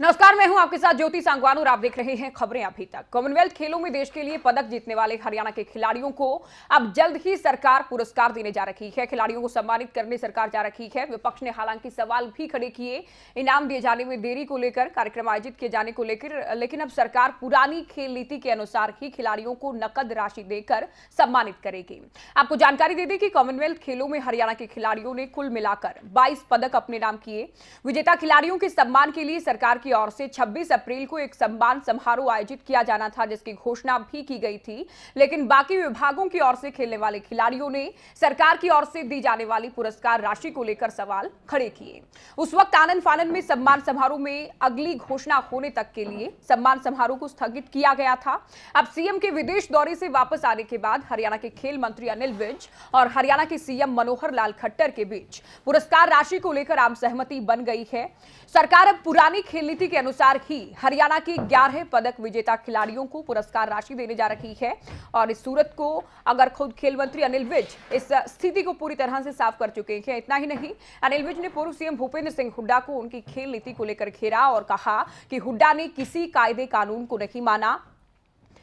नमस्कार, मैं हूँ आपके साथ ज्योति सांगवान और आप देख रहे हैं खबरें अभी तक। कॉमनवेल्थ खेलों में देश के लिए पदक जीतने वाले हरियाणा के खिलाड़ियों को अब जल्द ही सरकार पुरस्कार देने जा रही है। खिलाड़ियों को सम्मानित करने सरकार जा रही है। विपक्ष ने हालाँकि सवाल भी खड़े किए, इनाम दिए जाने में देरी को लेकर, कार्यक्रम आयोजित किए जाने को लेकर, लेकिन अब सरकार पुरानी खेल नीति के अनुसार ही खिलाड़ियों को नकद राशि देकर सम्मानित करेगी। आपको जानकारी दे दें कि कॉमनवेल्थ खेलों में हरियाणा के खिलाड़ियों ने कुल मिलाकर बाईस पदक अपने नाम किए। विजेता खिलाड़ियों के सम्मान के लिए सरकार की ओर से 26 अप्रैल को एक सम्मान समारोह आयोजित किया जाना था, जिसकी घोषणा भी की गई थी। लेकिन बाकी विभागों की ओर से खेलने वाले खिलाड़ियों ने सरकार की ओर से दी जाने वाली पुरस्कार राशि को लेकर सवाल खड़े किए। उस वक्त आनंद फानंद में सम्मान समारोह में अगली घोषणा होने तक के लिए सम्मान समारोह को स्थगित किया गया था। अब सीएम के विदेश दौरे से वापस आने के बाद हरियाणा के खेल मंत्री अनिल विज और हरियाणा के सीएम मनोहर लाल खट्टर के बीच पुरस्कार राशि को लेकर आम सहमति बन गई है। सरकार अब पुरानी खेल नीति के अनुसार ही हरियाणा की 11 पदक विजेता खिलाड़ियों को पुरस्कार राशि देने जा रही है। और इस सूरत को अगर खुद खेल मंत्री अनिल विज इस स्थिति को पूरी तरह से साफ़ कर चुके हैं, इतना ही नहीं, अनिल विज ने पूर्व सीएम भूपेंद्र सिंह हुड्डा को उनकी खेल नीति को लेकर घेरा और कहा कि हुड्डा ने किसी कायदे कानून को नहीं माना।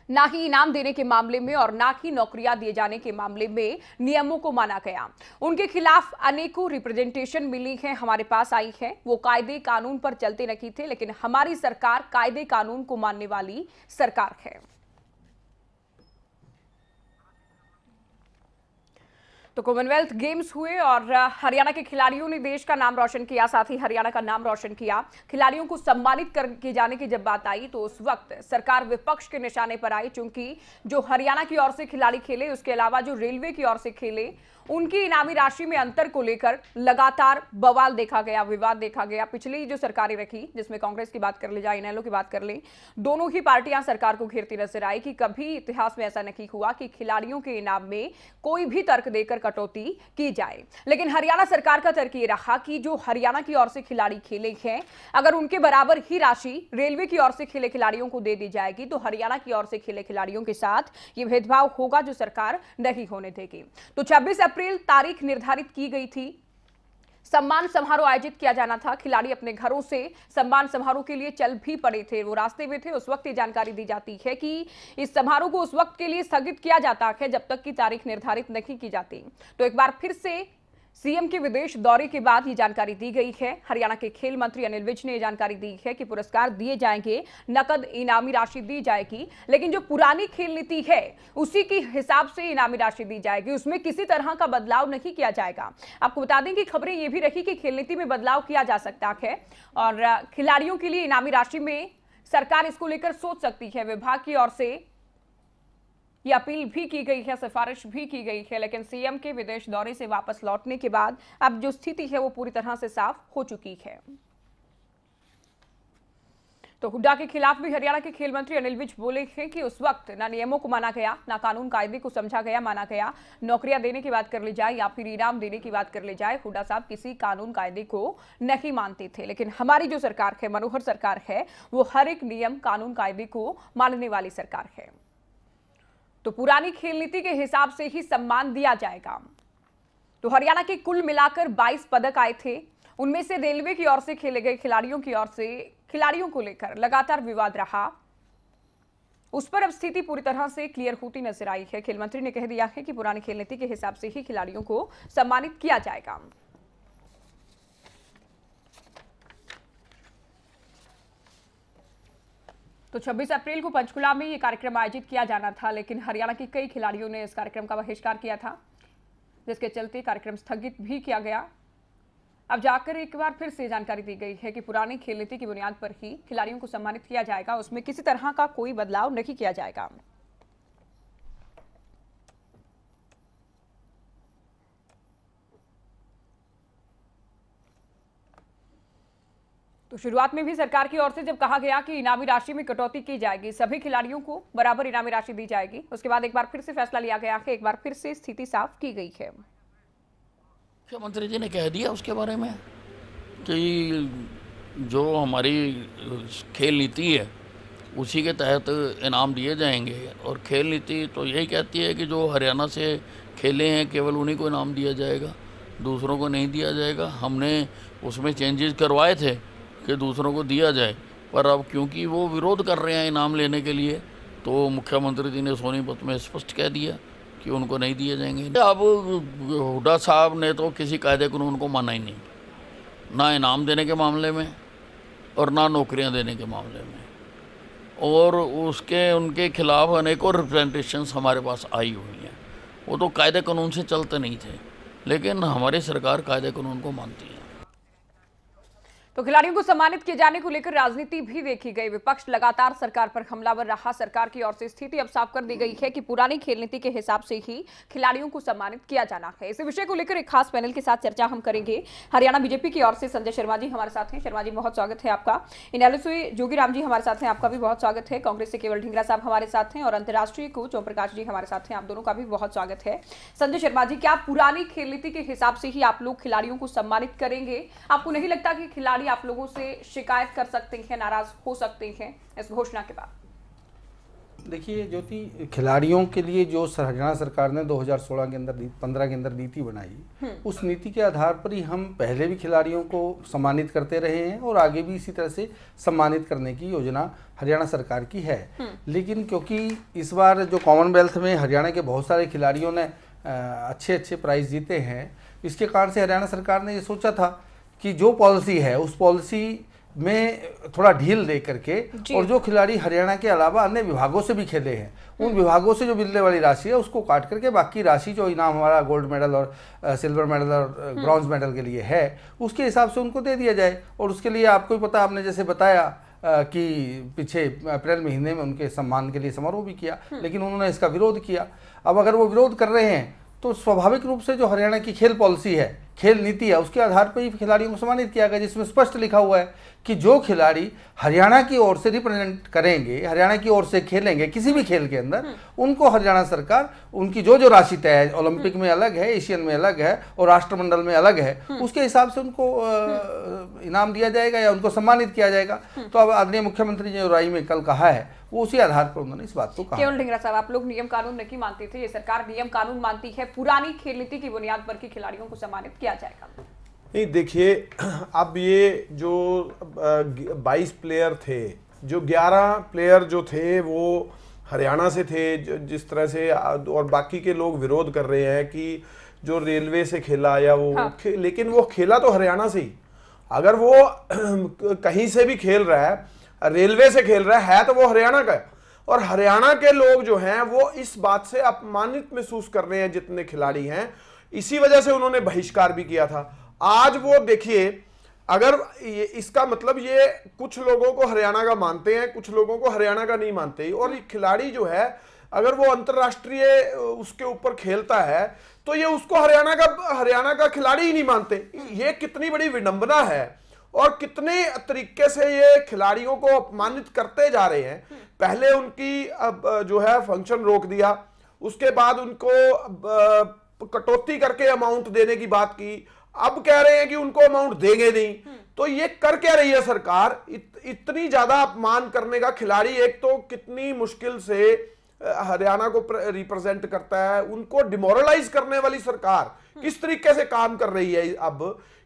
ना ही इनाम देने के मामले में और ना ही नौकरियाँ दिए जाने के मामले में नियमों को माना गया। उनके खिलाफ अनेकों रिप्रेजेंटेशन मिली है, हमारे पास आई है। वो कायदे कानून पर चलते नहीं थे, लेकिन हमारी सरकार कायदे कानून को मानने वाली सरकार है। तो कॉमनवेल्थ गेम्स हुए और हरियाणा के खिलाड़ियों ने देश का नाम रोशन किया, साथ ही हरियाणा का नाम रोशन किया। खिलाड़ियों को सम्मानित कर, किए जाने की जब बात आई तो उस वक्त सरकार विपक्ष के निशाने पर आई, चूँकि जो हरियाणा की ओर से खिलाड़ी खेले, उसके अलावा जो रेलवे की ओर से खेले उनकी इनामी राशि में अंतर को लेकर लगातार बवाल देखा गया, विवाद देखा गया। पिछली जो सरकारें रखी, जिसमें कांग्रेस की बात कर ले जाए इनेलो की बात कर ले, दोनों ही पार्टियाँ सरकार को घेरती नज़र आई कि कभी इतिहास में ऐसा नहीं हुआ कि खिलाड़ियों के इनाम में कोई भी तर्क देकर कटौती की जाए। लेकिन हरियाणा सरकार का तर्क ये रहा कि जो हरियाणा की ओर से खिलाड़ी खेले हैं, अगर उनके बराबर ही राशि रेलवे की ओर से खेले खिलाड़ियों को दे दी जाएगी तो हरियाणा की ओर से खेले खिलाड़ियों के साथ ये भेदभाव होगा जो सरकार नहीं होने देगी। तो छब्बीस अप्रैल तारीख निर्धारित की गई थी। सम्मान समारोह आयोजित किया जाना था। खिलाड़ी अपने घरों से सम्मान समारोह के लिए चल भी पड़े थे। वो रास्ते में थे। उस वक्त ये जानकारी दी जाती है कि इस समारोह को उस वक्त के लिए स्थगित किया जाता है, जब तक की तारीख निर्धारित नहीं की जाती। तो एक बार फिर से सीएम के विदेश दौरे के बाद ये जानकारी दी गई है। हरियाणा के खेल मंत्री अनिल विज ने जानकारी दी है कि पुरस्कार दिए जाएँगे, नकद इनामी राशि दी जाएगी, लेकिन जो पुरानी खेल नीति है, उसी के हिसाब से इनामी राशि दी जाएगी। उसमें किसी तरह का बदलाव नहीं किया जाएगा। आपको बता दें कि खबरें ये भी रही कि खेल नीति में बदलाव किया जा सकता है और खिलाड़ियों के लिए इनामी राशि में सरकार इसको लेकर सोच सकती है। विभाग की ओर से ये अपील भी की गई है, सिफारिश भी की गई है, लेकिन सीएम के विदेश दौरे से वापस लौटने के बाद अब जो स्थिति है वो पूरी तरह से साफ़ हो चुकी है। तो हुड्डा के खिलाफ भी, हरियाणा के खेल मंत्री अनिल विज बोले हैं कि उस वक्त ना नियमों को माना गया, ना कानून कायदे को समझा गया, माना गया, नौकरियाँ देने की बात कर ली जाए या फिर इनाम देने की बात कर ली जाए, हुड्डा साहब किसी कानून कायदे को नहीं मानते थे। लेकिन हमारी जो सरकार है, मनोहर सरकार है, वो हर एक नियम, कानून कायदे को मानने वाली सरकार है। तो पुरानी खेल नीति के हिसाब से ही सम्मान दिया जाएगा। तो हरियाणा के कुल मिलाकर 22 पदक आए थे। उनमें से रेलवे की ओर से खेले गए खिलाड़ियों की ओर से खिलाड़ियों को लेकर लगातार विवाद रहा। उस पर अब स्थिति पूरी तरह से क्लियर होती नज़र आई है। खेल मंत्री ने कह दिया है कि पुरानी खेल नीति के हिसाब से ही खिलाड़ियों को सम्मानित किया जाएगा। तो 26 अप्रैल को पंचकुला में ये कार्यक्रम आयोजित किया जाना था, लेकिन हरियाणा के कई खिलाड़ियों ने इस कार्यक्रम का बहिष्कार किया था, जिसके चलते कार्यक्रम स्थगित भी किया गया। अब जाकर एक बार फिर से जानकारी दी गई है कि पुरानी खेल नीति की बुनियाद पर ही खिलाड़ियों को सम्मानित किया जाएगा। उसमें किसी तरह का कोई बदलाव नहीं किया जाएगा। तो शुरुआत में भी सरकार की ओर से जब कहा गया कि इनामी राशि में कटौती की जाएगी, सभी खिलाड़ियों को बराबर इनामी राशि दी जाएगी। उसके बाद एक बार फिर से फैसला लिया गया कि एक बार फिर से स्थिति साफ़ की गई है। मुख्यमंत्री जी ने कह दिया उसके बारे में कि जो हमारी खेल नीति है, उसी के तहत इनाम दिए जाएँगे। और खेल नीति तो यही कहती है कि जो हरियाणा से खेले हैं, केवल उन्हीं को इनाम दिया जाएगा, दूसरों को नहीं दिया जाएगा। हमने उसमें चेंजेस करवाए थे कि दूसरों को दिया जाए। पर अब क्योंकि वो विरोध कर रहे हैं इनाम लेने के लिए तो मुख्यमंत्री जी ने सोनीपत में स्पष्ट कह दिया कि उनको नहीं दिए जाएँगे। अब हुडा साहब ने तो किसी कायदे कानून को माना ही नहीं। ना इनाम देने के मामले में और ना नौकरियाँ देने के मामले में। और उसके, उनके खिलाफ अनेकों रिप्रेजेंटेशंस हमारे पास आई हुई हैं। वो तो कायदे कानून से चलते नहीं थे, लेकिन हमारी सरकार कायदे कानून को मानती है। तो खिलाड़ियों को सम्मानित किए जाने को लेकर राजनीति भी देखी गई। विपक्ष लगातार सरकार पर हमलावर रहा। सरकार की ओर से स्थिति अब साफ़ कर दी गई है कि पुरानी खेल नीति के हिसाब से ही खिलाड़ियों को सम्मानित किया जाना है। इस विषय को लेकर एक खास पैनल के साथ चर्चा हम करेंगे। हरियाणा बीजेपी की ओर से संजय शर्मा जी हमारे साथ हैं। शर्मा जी, बहुत स्वागत है आपका। इन जोगी राम जी हमारे साथ हैं, आपका भी बहुत स्वागत है। कांग्रेस से केवल ढिंगरा साहब हमारे साथ हैं और अंतर्राष्ट्रीय कोच ओम प्रकाश जी हमारे साथ हैं। आप दोनों का भी बहुत स्वागत है। संजय शर्मा जी, क्या पुरानी खेल नीति के हिसाब से ही आप लोग खिलाड़ियों को सम्मानित करेंगे? आपको नहीं लगता कि खिलाड़ी खिलाड़ी आप लोगों से शिकायत कर सकते हैं नाराज़ हो सकते हैं इस घोषणा के बाद देखिए ज्योति खिलाड़ियों के लिए जो हरियाणा सरकार ने 2016 के अंदर 15 के अंदर नीति बनाई हम्म। उस नीति के आधार पर ही हम पहले भी खिलाड़ियों को सम्मानित करते रहे हैं और आगे भी इसी तरह से सम्मानित करने की योजना हरियाणा सरकार की है हम्म। लेकिन क्योंकि इस बार जो कॉमनवेल्थ में हरियाणा के बहुत सारे खिलाड़ियों ने अच्छे अच्छे प्राइज जीते हैं इसके कारण से हरियाणा सरकार ने ये सोचा था कि जो पॉलिसी है उस पॉलिसी में थोड़ा ढील दे करके और जो खिलाड़ी हरियाणा के अलावा अन्य विभागों से भी खेले हैं उन हम्म। विभागों से जो मिलने वाली राशि है उसको काट करके बाकी राशि जो इनाम हमारा गोल्ड मेडल और सिल्वर मेडल और ब्रॉन्ज हम्म। मेडल के लिए है उसके हिसाब से उनको दे दिया जाए और उसके लिए आपको भी पता आपने जैसे बताया कि पीछे अप्रैल महीने में उनके सम्मान के लिए समारोह भी किया हम्म। लेकिन उन्होंने इसका विरोध किया अब अगर वो विरोध कर रहे हैं तो स्वाभाविक रूप से जो हरियाणा की खेल पॉलिसी है, खेल नीति है, उसके आधार पर ही खिलाड़ियों को सम्मानित किया गया, जिसमें स्पष्ट लिखा हुआ है कि जो खिलाड़ी हरियाणा की ओर से रिप्रेजेंट करेंगे हरियाणा की ओर से खेलेंगे किसी भी खेल के अंदर हम्म। उनको हरियाणा सरकार उनकी जो जो राशि तय है ओलंपिक हम्म। में अलग है एशियन में अलग है और राष्ट्रमंडल में अलग है हम्म। उसके हिसाब से उनको इनाम दिया जाएगा या उनको सम्मानित किया जाएगा तो अब आदरणीय मुख्यमंत्री ने राई में कल कहा है वो उसी आधार पर उन्होंने इस बात को कहा केवल ढिंगरा साहब आप लोग नियम कानून नहीं मानते थे ये सरकार नियम कानून मानती है पुरानी खेल नीति की बुनियाद पर की खिलाड़ियों को सम्मानित किया जाएगा नहीं देखिए अब ये जो 22 प्लेयर थे जो 11 प्लेयर जो थे वो हरियाणा से थे जिस तरह से और बाकी के लोग विरोध कर रहे हैं कि जो रेलवे से खेला या वो हाँ। खे, लेकिन वो खेला तो हरियाणा से ही। अगर वो कहीं से भी खेल रहा है रेलवे से खेल रहा है, है तो वो हरियाणा का है। और हरियाणा के लोग जो हैं वो इस बात से अपमानित महसूस कर रहे हैं जितने खिलाड़ी हैं। इसी वजह से उन्होंने बहिष्कार भी किया था। आज वो देखिए, अगर ये, इसका मतलब ये कुछ लोगों को हरियाणा का मानते हैं, कुछ लोगों को हरियाणा का नहीं मानते और ये खिलाड़ी जो है, अगर वो अंतरराष्ट्रीय, उसके ऊपर खेलता है तो ये उसको हरियाणा का हरियाणा का खिलाड़ी ही नहीं मानते। ये कितनी बड़ी विडंबना है और कितने तरीके से ये खिलाड़ियों को अपमानित करते जा रहे हैं। पहले उनकी, अब, जो है, फ़ंक्शन रोक दिया, उसके बाद उनको कटौती करके अमाउंट देने की बात की अब कह रहे हैं कि उनको अमाउंट देंगे नहीं हम्म। तो ये कर क्या रही है सरकार इत, इतनी ज़्यादा अपमान करने का खिलाड़ी एक तो कितनी मुश्किल से हरियाणा को रिप्रेजेंट करता है उनको डिमोरलाइज करने वाली सरकार हम्म। किस तरीके से काम कर रही है अब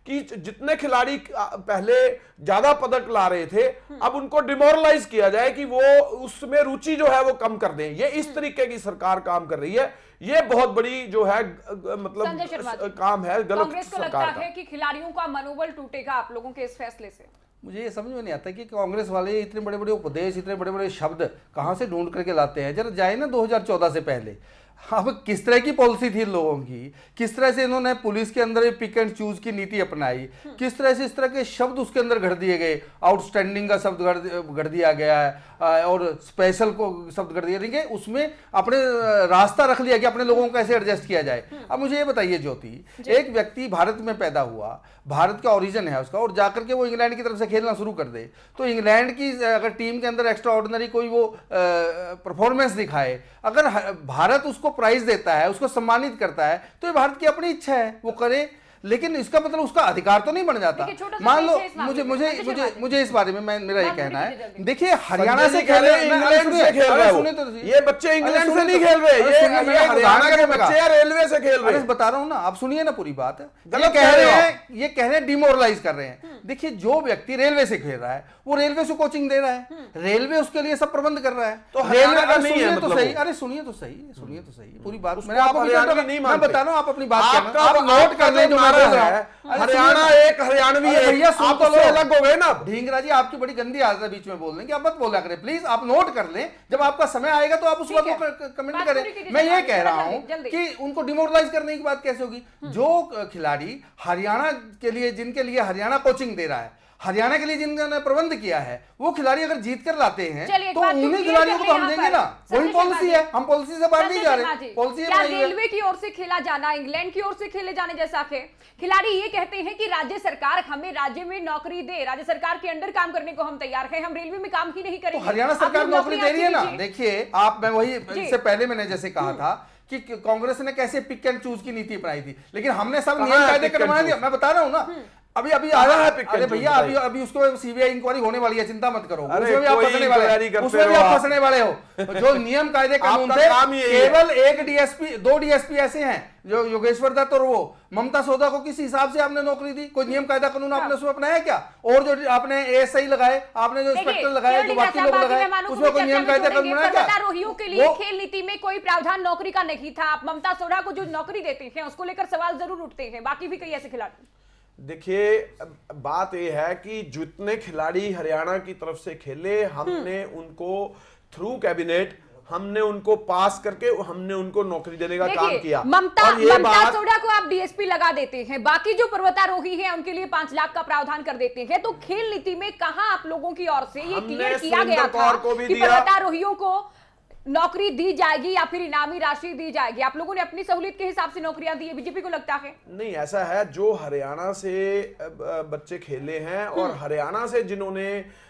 कि जितने खिलाड़ी पहले ज़्यादा पदक ला रहे थे हम्म। अब उनको डिमोरलाइज किया जाए कि वो उसमें रुचि जो है वो कम कर दें। ये इस तरीके की सरकार काम कर रही है। ये बहुत बड़ी जो है मतलब काम है गलत कांग्रेस को लगता है कि खिलाड़ियों का मनोबल टूटेगा आप लोगों के इस फैसले से? मुझे ये समझ में नहीं आता कि कांग्रेस वाले इतने बड़े बड़े उपदेश इतने बड़े बड़े शब्द कहाँ से ढूंढ करके लाते हैं? जरा जाए ना 2014 से पहले। अब किस तरह की पॉलिसी थी लोगों की? किस तरह से इन्होंने पुलिस के अंदर पिक एंड चूज़ की नीति अपनाई? किस तरह से इस तरह के शब्द उसके अंदर घड़ दिए गए? आउटस्टैंडिंग का शब्द घड़ दिया गया है और स्पेशल को शब्द घड़ दिया देखिए उसमें अपने रास्ता रख लिया कि अपने लोगों को कैसे एडजस्ट किया जाए। अब मुझे ये बताइए ज्योति एक व्यक्ति भारत में पैदा हुआ भारत का ओरिजिन है उसका और जाकर के वो इंग्लैंड की तरफ़ से खेलना शुरू कर दे तो इंग्लैंड की अगर टीम के अंदर एक्स्ट्रा ऑर्डिनरी कोई वो परफॉर्मेंस दिखाए अगर भारत उसको प्राइज देता है, उसको सम्मानित करता है तो ये भारत की अपनी इच्छा है, वो करे। लेकिन इसका मतलब उसका अधिकार तो नहीं बन जाता। मान लो मुझे मुझे मुझे मुझे इस बारे में मैं मेरा ये कहना है। देखिए हरियाणा से खेले रहे इंग्लैंड से। खेल रहे हो। सुनिए तो ये बच्चे इंग्लैंड से नहीं तो- खेल रहे ये हरियाणा के बच्चे या रेलवे से खेल रहे हैं। बता रहा हूँ ना आप सुनिए ना पूरी बात। गलत कह रहे रहे हैं ये कह रहे हैं डिमोरलाइज कर रहे हैं। देखिए जो व्यक्ति रेलवे से खेल रहा है वो रेलवे से कोचिंग दे रहा है। रेलवे उसके लिए सब प्रबंध कर रहा है। तो रेलवे- का नहीं है सुनिए तो मतलब सही। अरे सुनिए तो सही सुनिए तो सही। पूरी बात मैंने आप आपको नहीं बता रहा हूँ आप अपनी बात आप नोट कर लें जो है। हरियाणा एक हरियाणवी है भैया सुन आप तो लो। अलग हो गए ना। ढींगरा जी आपकी बड़ी गंदी आदत है बीच में बोलने की। आप मत बोला करें प्लीज़ आप नोट कर लें। जब आपका समय आएगा तो आप उस बात वक्त कमेंट करें। मैं ये कह रहा हूँ। कि उनको डिमोरलाइज करने की बात कैसे होगी? जो खिलाड़ी हरियाणा के लिए जिनके लिए हरियाणा कोचिंग दे रहा है हरियाणा के लिए जिन्होंने प्रबंध किया है वो खिलाड़ी अगर जीत कर लाते हैं तो तो उन्हीं खिलाड़ियों को तो हम देंगे ना। वही पॉलिसी है हम पॉलिसी से बाहर नहीं जा रहे। पॉलिसी रेलवे की ओर से खेला जाना इंग्लैंड की ओर से खेले जाने जैसा है? खिलाड़ी ये कहते हैं कि राज्य सरकार हमें राज्य में नौकरी दे राज्य सरकार के अंडर काम करने को हम तैयार हैं हम रेलवे में काम ही नहीं तो करेंगे हरियाणा सरकार नौकरी दे रही है ना। देखिए आप मैं वही इससे पहले मैंने जैसे कहा था कि कांग्रेस ने कैसे पिक एंड चूज़ की नीति अपनाई थी। लेकिन हमने सब नियम कायदे करवा दिया मैं बता रहा हूँ ना अभी अभी आया है है and अरे भैया अभी अभी उसको सीबीआई इंक्वायरी होने वाली है चिंता मत करो। उसमें भी आप फंसने वाले हैं। उसमें भी आप। फंसने वाले हो। जो नियम कायदे कानून थे ही है। केवल एक डीएसपी दो डीएसपी ऐसे हैं जो योगेश्वर दत्त और वो ममता सोदा को किस हिसाब से आपने नौकरी दी? कोई नियम कायदा कानून आपने उसमें अपनाया क्या? और जो आपने एएसआई लगाए आपने जो इंस्पेक्टर लगाए जो बाकी लोग लगाए उसमें कोई नियम कायदा कानून बनाया क्या? पर्वतारोहियों के लिए खेल नीति में कोई प्रावधान नौकरी का नहीं था। आप ममता सोढ़ा को जो नौकरी देते हैं उसको लेकर सवाल ज़रूर उठते हैं बाकी भी कई ऐसे खिलाड़ी देखिए बात यह है कि जितने खिलाड़ी हरियाणा की तरफ़ से खेले हमने उनको थ्रू कैबिनेट हमने उनको पास करके हमने उनको नौकरी देने का काम किया। ममता और ये ममता बात सोडा को आप डीएसपी लगा देते हैं बाकी जो पर्वतारोही हैं उनके लिए पाँच लाख का प्रावधान कर देते हैं। तो खेल नीति में कहा आप लोगों की ओर से ये क्लियर किया गया था को भी कि पर्वतारोहियों को नौकरी दी जाएगी या फिर इनामी राशि दी जाएगी? आप लोगों ने अपनी सहूलियत के हिसाब से नौकरियाँ दी है। बीजेपी को लगता है? नहीं ऐसा है जो हरियाणा से बच्चे खेले हैं और हरियाणा से जिन्होंने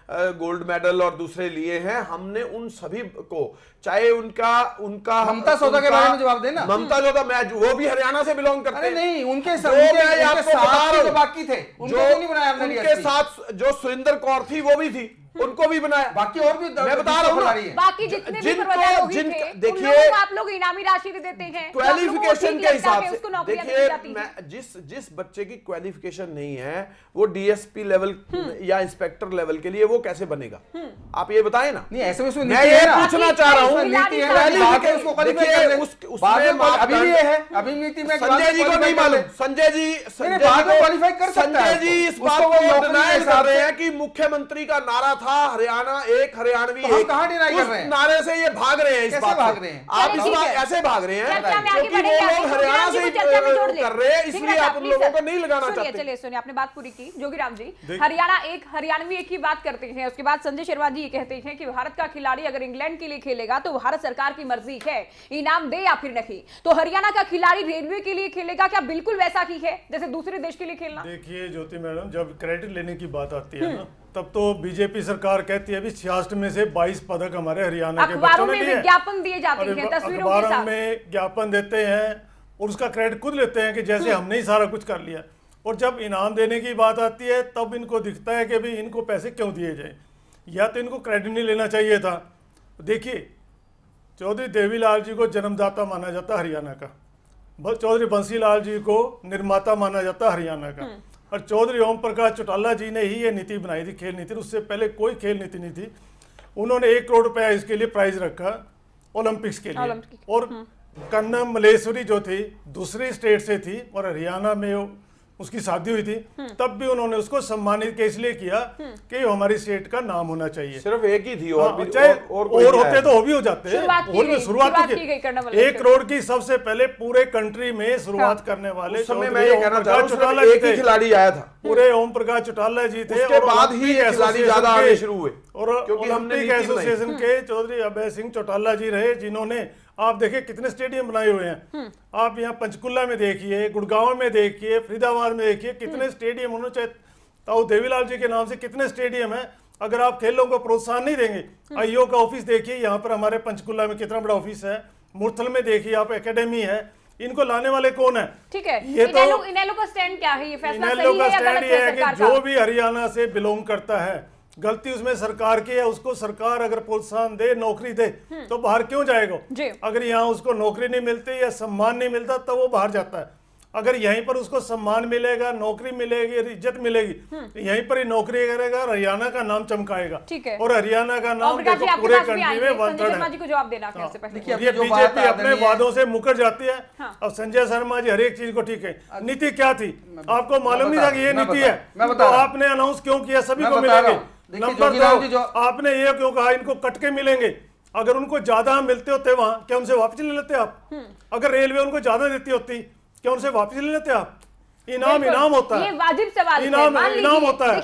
गोल्ड मेडल और दूसरे लिए हैं हमने उन सभी को चाहे उनका उनका ममता सौदा के बारे में जवाब देना। ममता सौदा मैं वो भी हरियाणा से बिलोंग करते अरे हैं। नहीं उनके साथ बाकी थे। जो नहीं बनाया उनके साथ जो सुरेंद्र कौर थी वो भी थी। उनको भी बनाया। बाकी और भी मैं बता रहा हूँ। बाकी जितने भी जिनको- जिन- थे। देखिए- आप लोग इनामी राशि भी देते हैं। क्वालिफिकेशन के हिसाब से। देखिए जिस जिस बच्चे की क्वालिफिकेशन नहीं है वो डीएसपी लेवल या इंस्पेक्टर लेवल के लिए वो कैसे बनेगा? आप ये बताए ना। नहीं ऐसे में मैं ये पूछना चाह रहा हूँ है। अभी भी है अभी नीति में संजय जी को नहीं मालूम। संजय जी संजय जी कर संजय जी इस बात को डिनाई कर रहे हैं कि मुख्यमंत्री का नारा था हरियाणा एक हरियाणवी तो एक। कर उस रहे हैं? नारे से ये भाग रहे हैं इस बात भाग रहे हैं? आप इस बात ऐसे भाग रहे हैं। क्योंकि वो लोग हरियाणा से ही। कर रहे हैं इसलिए आप उन लोगों को नहीं लगाना चाहते। चलिए सुनिए आपने बात पूरी की। जोगीराम जी हरियाणा एक हरियाणवी एक ही बात करते हैं। उसके बाद संजय शर्मा जी ये कहते हैं कि भारत का खिलाड़ी अगर इंग्लैंड के लिए खेलेगा तो भारत सरकार की मर्ज़ी है। इनाम दे या फिर नहीं? तो हरियाणा का खिलाड़ी रेलवे के लिए खेलेगा क्या? बिल्कुल वैसा ही है जैसे दूसरे देश के लिए खेलना। देखिए ज्योति मैडम जब क्रेडिट लेने की बात आती है ना तब तो बीजेपी सरकार कहती है अभी छियासठ में से 22 पदक हमारे हरियाणा के बच्चों ने लिए। विज्ञापन दिए जाते हैं तस्वीरों के साथ। में ज्ञापन देते हैं और उसका क्रेडिट खुद लेते हैं कि जैसे हमने ही सारा कुछ कर लिया। और जब इनाम देने की बात आती है तब इनको दिखता है कि भाई इनको पैसे क्यों दिए जाए? या तो इनको क्रेडिट नहीं लेना चाहिए था। देखिए चौधरी देवीलाल जी को जन्मदाता माना जाता हरियाणा का। चौधरी बंसीलाल जी को निर्माता माना जाता हरियाणा का। और चौधरी ओम प्रकाश चौटाला जी ने ही ये नीति बनाई थी खेल नीति। उससे पहले कोई खेल नीति नहीं थी। उन्होंने एक करोड़ रुपया इसके लिए प्राइज रखा ओलंपिक्स के लिए। और कन्नम मलेश्वरी जो थी दूसरी स्टेट से थी और हरियाणा में उसकी शादी हुई थी तब भी उन्होंने उसको सम्मानित के इसलिए किया कि हमारी स्टेट का नाम होना चाहिए। सिर्फ़ एक ही थी और हाँ, भी चाहे और, और और होते तो वो भी हो जाते। गई, शुरुआत की। वाले। एक करोड़ की सबसे पहले पूरे कंट्री में शुरुआत हाँ। करने वाले समय मैं ये कहना चाह रहा हूँ चौटाला जी एक ही खिलाड़ी आया था। पूरे ओम प्रकाश चौटाला जी थे उसके और बाद ही खिलाड़ी ज़्यादा आने शुरू हुए और ओलंपिक एसोसिएशन के चौधरी अभय सिंह चौटाला जी रहे जिन्होंने आप देखिए कितने स्टेडियम बनाए हुए हैं। आप यहाँ पंचकुला में देखिए गुड़गांव में देखिए फरीदाबाद में देखिए कितने स्टेडियम उन्होंने चाहे ताऊ देवीलाल जी के नाम से कितने स्टेडियम है। अगर आप खेलों को प्रोत्साहन नहीं देंगे आईओ का ऑफ़िस देखिए यहाँ पर हमारे पंचकुला में कितना बड़ा ऑफ़िस है। मुरथल में देखिए आप एकेडमी है। इनको लाने वाले कौन है? ठीक है ये इनेलो, तो इनेलो का स्टैंड क्या है? ये फैसला इनेलो सही का है या स्टैंड ये है है कि जो भी हरियाणा से बिलोंग करता है गलती उसमें सरकार की है उसको सरकार अगर प्रोत्साहन दे नौकरी दे तो बाहर क्यों जाएगा? हम्म। अगर यहाँ उसको नौकरी नहीं मिलती या सम्मान नहीं मिलता तो वो बाहर जाता है। अगर यहीं पर उसको सम्मान मिलेगा नौकरी मिलेगी इज़्ज़त मिलेगी तो यहीं पर ही नौकरी करेगा हरियाणा का नाम चमकाएगा। हम्म। ठीक है। और हरियाणा का नाम देखो पूरे कंट्री में वन थर्ड है। ये बीजेपी अपने वादों से मुकर जाती है। हाँ। अब संजय शर्मा जी हर एक चीज़ को ठीक है। नीति क्या थी? आपको मालूम नहीं था कि ये नीति है। तो आपने अनाउंस क्यों किया? सभी को मिलेंगे। नंबर दो जो- आपने ये क्यों कहा इनको कटके मिलेंगे? अगर उनको ज़्यादा मिलते होते वहाँ क्या उनसे वापस ले लेते आप? हम्म। अगर रेलवे उनको ज़्यादा देती होती क्या उनसे वापस ले लेते आप? इनाम इनाम होता है। ये वाजिब सवाल इनाम इनाम होता है।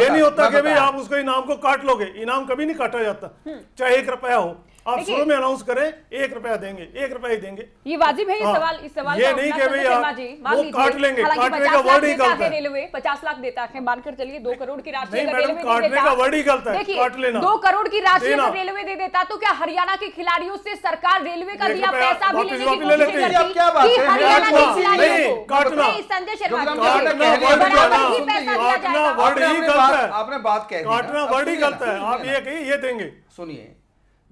ये नहीं होता कि भाई आप उसको इनाम को काट लोगे इनाम कभी नहीं काटा जाता। चाहे एक रुपया हो आप शुरू में अनाउंस करें एक रुपया देंगे एक रुपया ही देंगे ये वाजिब है ये हाँ, सवाल इस सवाल ये का नहीं कि मान वो काट लेंगे, काटने का word ही गलत है। रेलवे 50 लाख देता है मानकर चलिए 2 करोड़ की राशि अगर मैडम, रेलवे काटने का word ही गलत है, देखिए काट लेना। 2 करोड़ की राशि अगर रेलवे दे देता तो क्या हरियाणा के खिलाड़ियों से सरकार रेलवे का दिया पैसा भी लेने की कोशिश करती अब क्या बात कि है? हरियाणा के खिलाड़ियों नहीं, को काटना। संजय शर्मा कह बराबर ही पैसा दिया जाएगा आपने गलत बात- है। आपने बात कह दी काटना वर्ड ही गलत है आप ये ना। कहिए ये देंगे सुनिए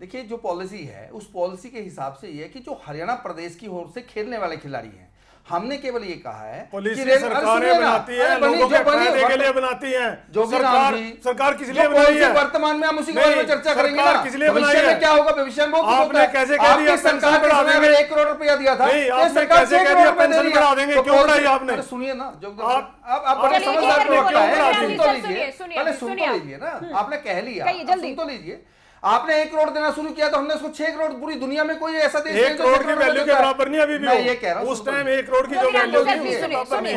देखिए जो पॉलिसी है उस पॉलिसी के हिसाब से ये है कि जो हरियाणा प्रदेश की ओर से खेलने वाले खिलाड़ी हैं हमने केवल ये कहा है पॉलिसी कि सरकारें बनाती है लोगों के फ़ायदे के लिए बनाती है। सरकार सरकार किस लिए बनाई है? वर्तमान में हम उसी के बारे में चर्चा करेंगे ना। किस लिए बनाई है? क्या होगा? भविष्य में आपने कैसे कह दिया सरकार बढ़ा देंगे? करोड़ रुपया दिया था? ये सरकार कैसे कह दिया पेंशन बढ़ा देंगे? तो क्यों बढ़ाई आपने? सुनिए ना जो आप- आप आप बड़े समझदार लोग हैं, सुन तो सुनिए, लीजिए। सुनिए, पहले सुन सुनिए। तो लीजिए ना आपने कह लिया। सुन तो लीजिए। आपने एक करोड़ देना शुरू किया तो हमने उसको छह करोड़ पूरी दुनिया में कोई ऐसा देश एक करोड़ की वैल्यू के बराबर नहीं अभी भी मैं ये कह रहा हूँ उस टाइम एक करोड़ की जो वैल्यू थी